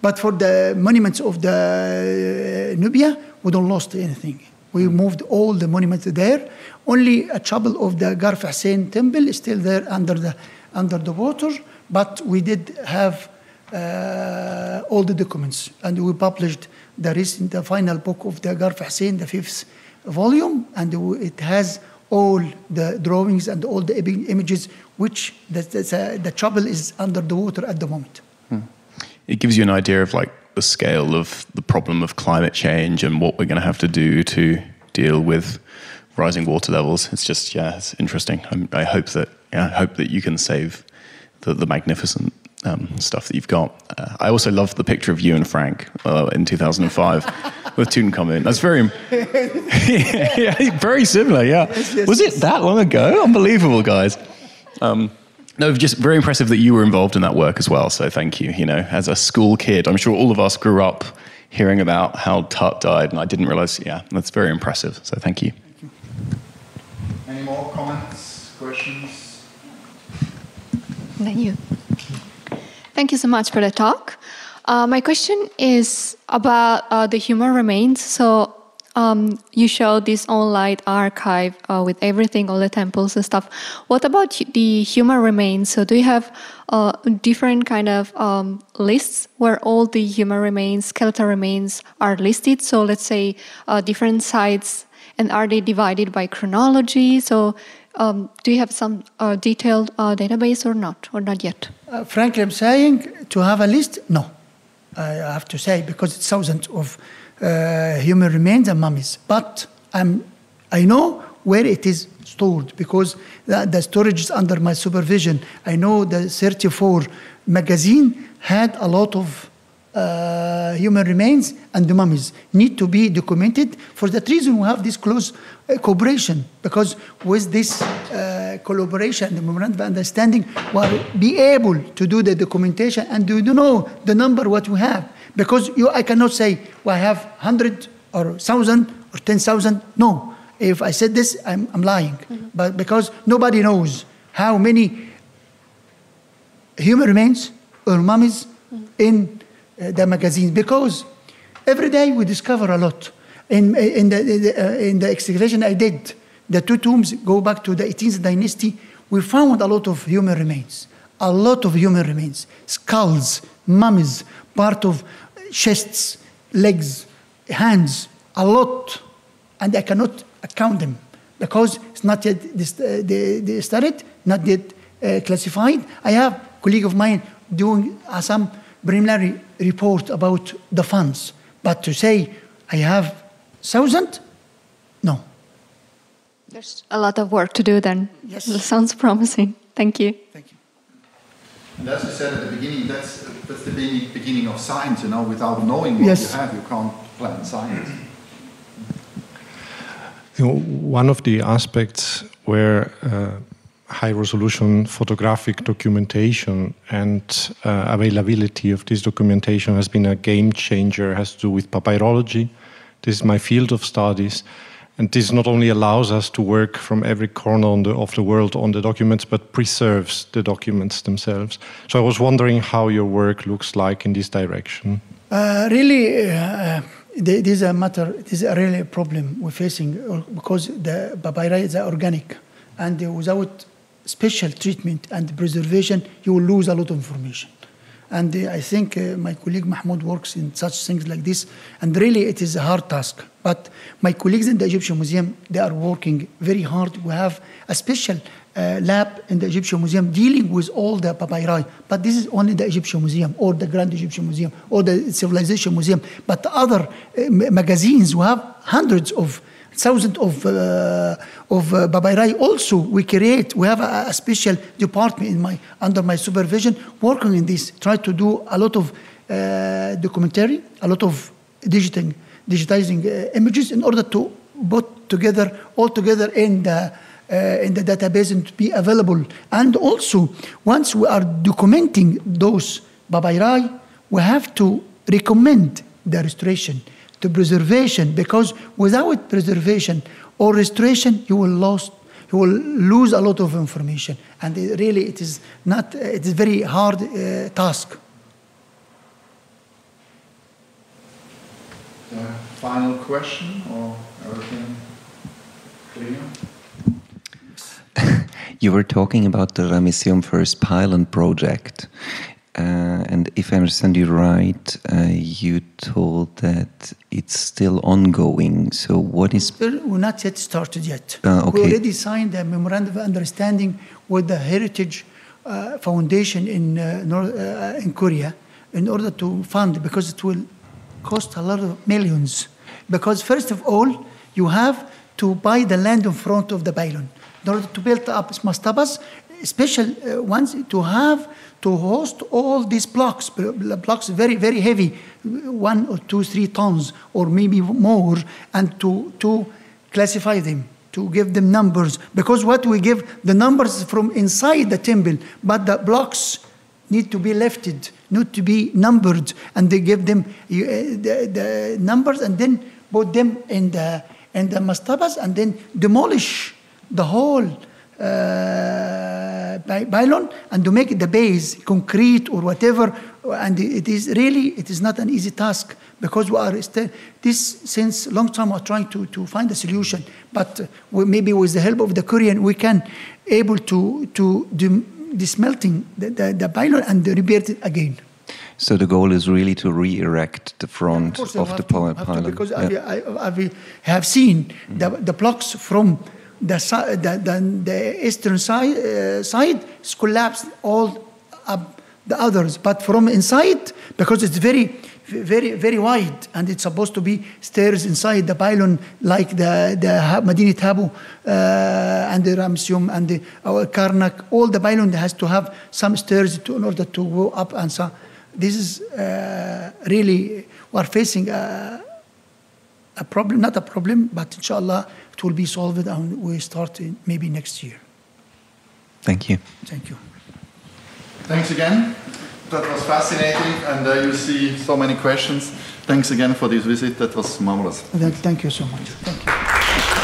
But for the monuments of the uh, Nubia, we don't lost anything. We moved all the monuments there. Only a chapel of the Garf Hussein temple is still there under the, under the water. But we did have uh, all the documents, and we published the recent, the final book of the Garf Hussein, the fifth volume, and it has all the drawings and all the images, which the, the, the chapel is under the water at the moment. Hmm. it gives you an idea of like the scale of the problem of climate change and what we're going to have to do to deal with rising water levels. It's just yeah, it's interesting. I'm, I hope that yeah, I hope that you can save the, the magnificent um, stuff that you've got. Uh, I also love the picture of you and Frank uh, in 2005 with Tutankhamun. That's very yeah, very similar. Yeah, yes, was it that long ago? Unbelievable, guys. Um, no, just very impressive that you were involved in that work as well. So thank you. You know, as a school kid, I'm sure all of us grew up hearing about how Tut died, and I didn't realize. Yeah, that's very impressive. So thank you. Any more comments, questions? Thank you. Thank you so much for the talk. Uh, my question is about uh, the human remains. So um, you showed this online archive uh, with everything, all the temples and stuff. What about the human remains? So do you have uh, different kind of um, lists where all the human remains, skeletal remains are listed? So let's say uh, different sites, and are they divided by chronology? So um, do you have some uh, detailed uh, database or not, or not yet? Uh, frankly, I'm saying to have a list, no. I have to say because it's thousands of uh, human remains and mummies. But I'm, I know where it is stored because the, the storage is under my supervision. I know the 34 magazine had a lot of uh, human remains and the mummies need to be documented. For that reason, we have this close uh, cooperation because with this uh, collaboration, the memorandum of understanding, we'll be able to do the documentation and do know the number what we have. Because you, I cannot say well, I have 100 or 1,000 or 10,000. No, If I said this, I'm, I'm lying. But because nobody knows how many human remains or mummies in uh, the magazines because every day we discover a lot. In, in, the, in, the, uh, in the excavation I did, the two tombs go back to the 18th dynasty. We found a lot of human remains, a lot of human remains, skulls, mummies, part of chests, legs, hands, a lot. And I cannot count them because it's not yet uh, started, not yet uh, classified. I have a colleague of mine doing uh, some preliminary report about the funds, but to say I have thousand, no. There's a lot of work to do then. Yes. That sounds promising. Thank you. Thank you. And as you said at the beginning, that's, that's the beginning, beginning of science, you know, without knowing what Yes. you have, you can't plan science. You know, one of the aspects where uh, high resolution photographic documentation and uh, availability of this documentation has been a game changer has to do with papyrology. This is my field of studies. And this not only allows us to work from every corner the, of the world on the documents, but preserves the documents themselves. So I was wondering how your work looks like in this direction. Uh, really, uh, this is a matter. This is a really a problem we're facing uh, because the papyri is organic, and uh, without special treatment and preservation, you will lose a lot of information. And uh, I think uh, my colleague Mahmoud works in such things like this, and really it is a hard task. But my colleagues in the Egyptian Museum, they are working very hard. We have a special uh, lab in the Egyptian Museum dealing with all the papyri. But this is only the Egyptian Museum or the Grand Egyptian Museum or the Civilization Museum. But the other uh, magazines who have hundreds of thousands of, uh, of uh, papyri also we create. We have a, a special department in my, under my supervision working in this, try to do a lot of uh, documentary, a lot of digital, digitizing uh, images in order to put together, all together in the, uh, in the database and to be available. And also, once we are documenting those papyri, we have to recommend the restoration, the preservation, because without preservation or restoration, you will lose you will lose a lot of information, and it really it is not. It is very hard uh, task. Uh, final question or everything clear? You were talking about the Ramesseum First Pylon project. Uh, and if I understand you right, uh, you told that it's still ongoing. So, what is. We're not yet started yet. Ah, We already signed a memorandum of understanding with the Heritage uh, Foundation in uh, North, uh, in Korea in order to fund because it will cost a lot of millions. Because first of all, you have to buy the land in front of the pylon in order to build up mastabas, special uh, ones to have to host all these blocks. Blocks very very heavy, one or two three tons or maybe more, and to to classify them to give them numbers because what we give the numbers from inside the temple but the blocks need to be lifted need to be numbered and they give them uh, the, the numbers and then put them in the in the mastabas and then demolish the whole by- pylon and to make the base concrete or whatever and it is really it is not an easy task because we are still this since long time we're trying to, to find a solution but uh, we, maybe with the help of the korean we can able to to do dismelting the, the, the pylon and rebuild it again So, the goal is really to re erect the front of of the to- py- to, pylon. because Yeah. I, I, I have seen the, the blocks from the, the, the, eastern side, uh, side is collapsed all up the others, but from inside because it's very very very wide and it's supposed to be stairs inside the pylon like the the Madinat Habu uh, and the Ramesseum and the Karnak all the pylon has to have some stairs to, in order to go up and so this is uh, really we are facing a, a problem, not a problem, but inshallah it will be solved and we start maybe next year. Thank you. Thank you. Thanks again. That was fascinating, and uh, you see so many questions. Thanks again for this visit. That was marvelous. Thank thank you so much. Thank you.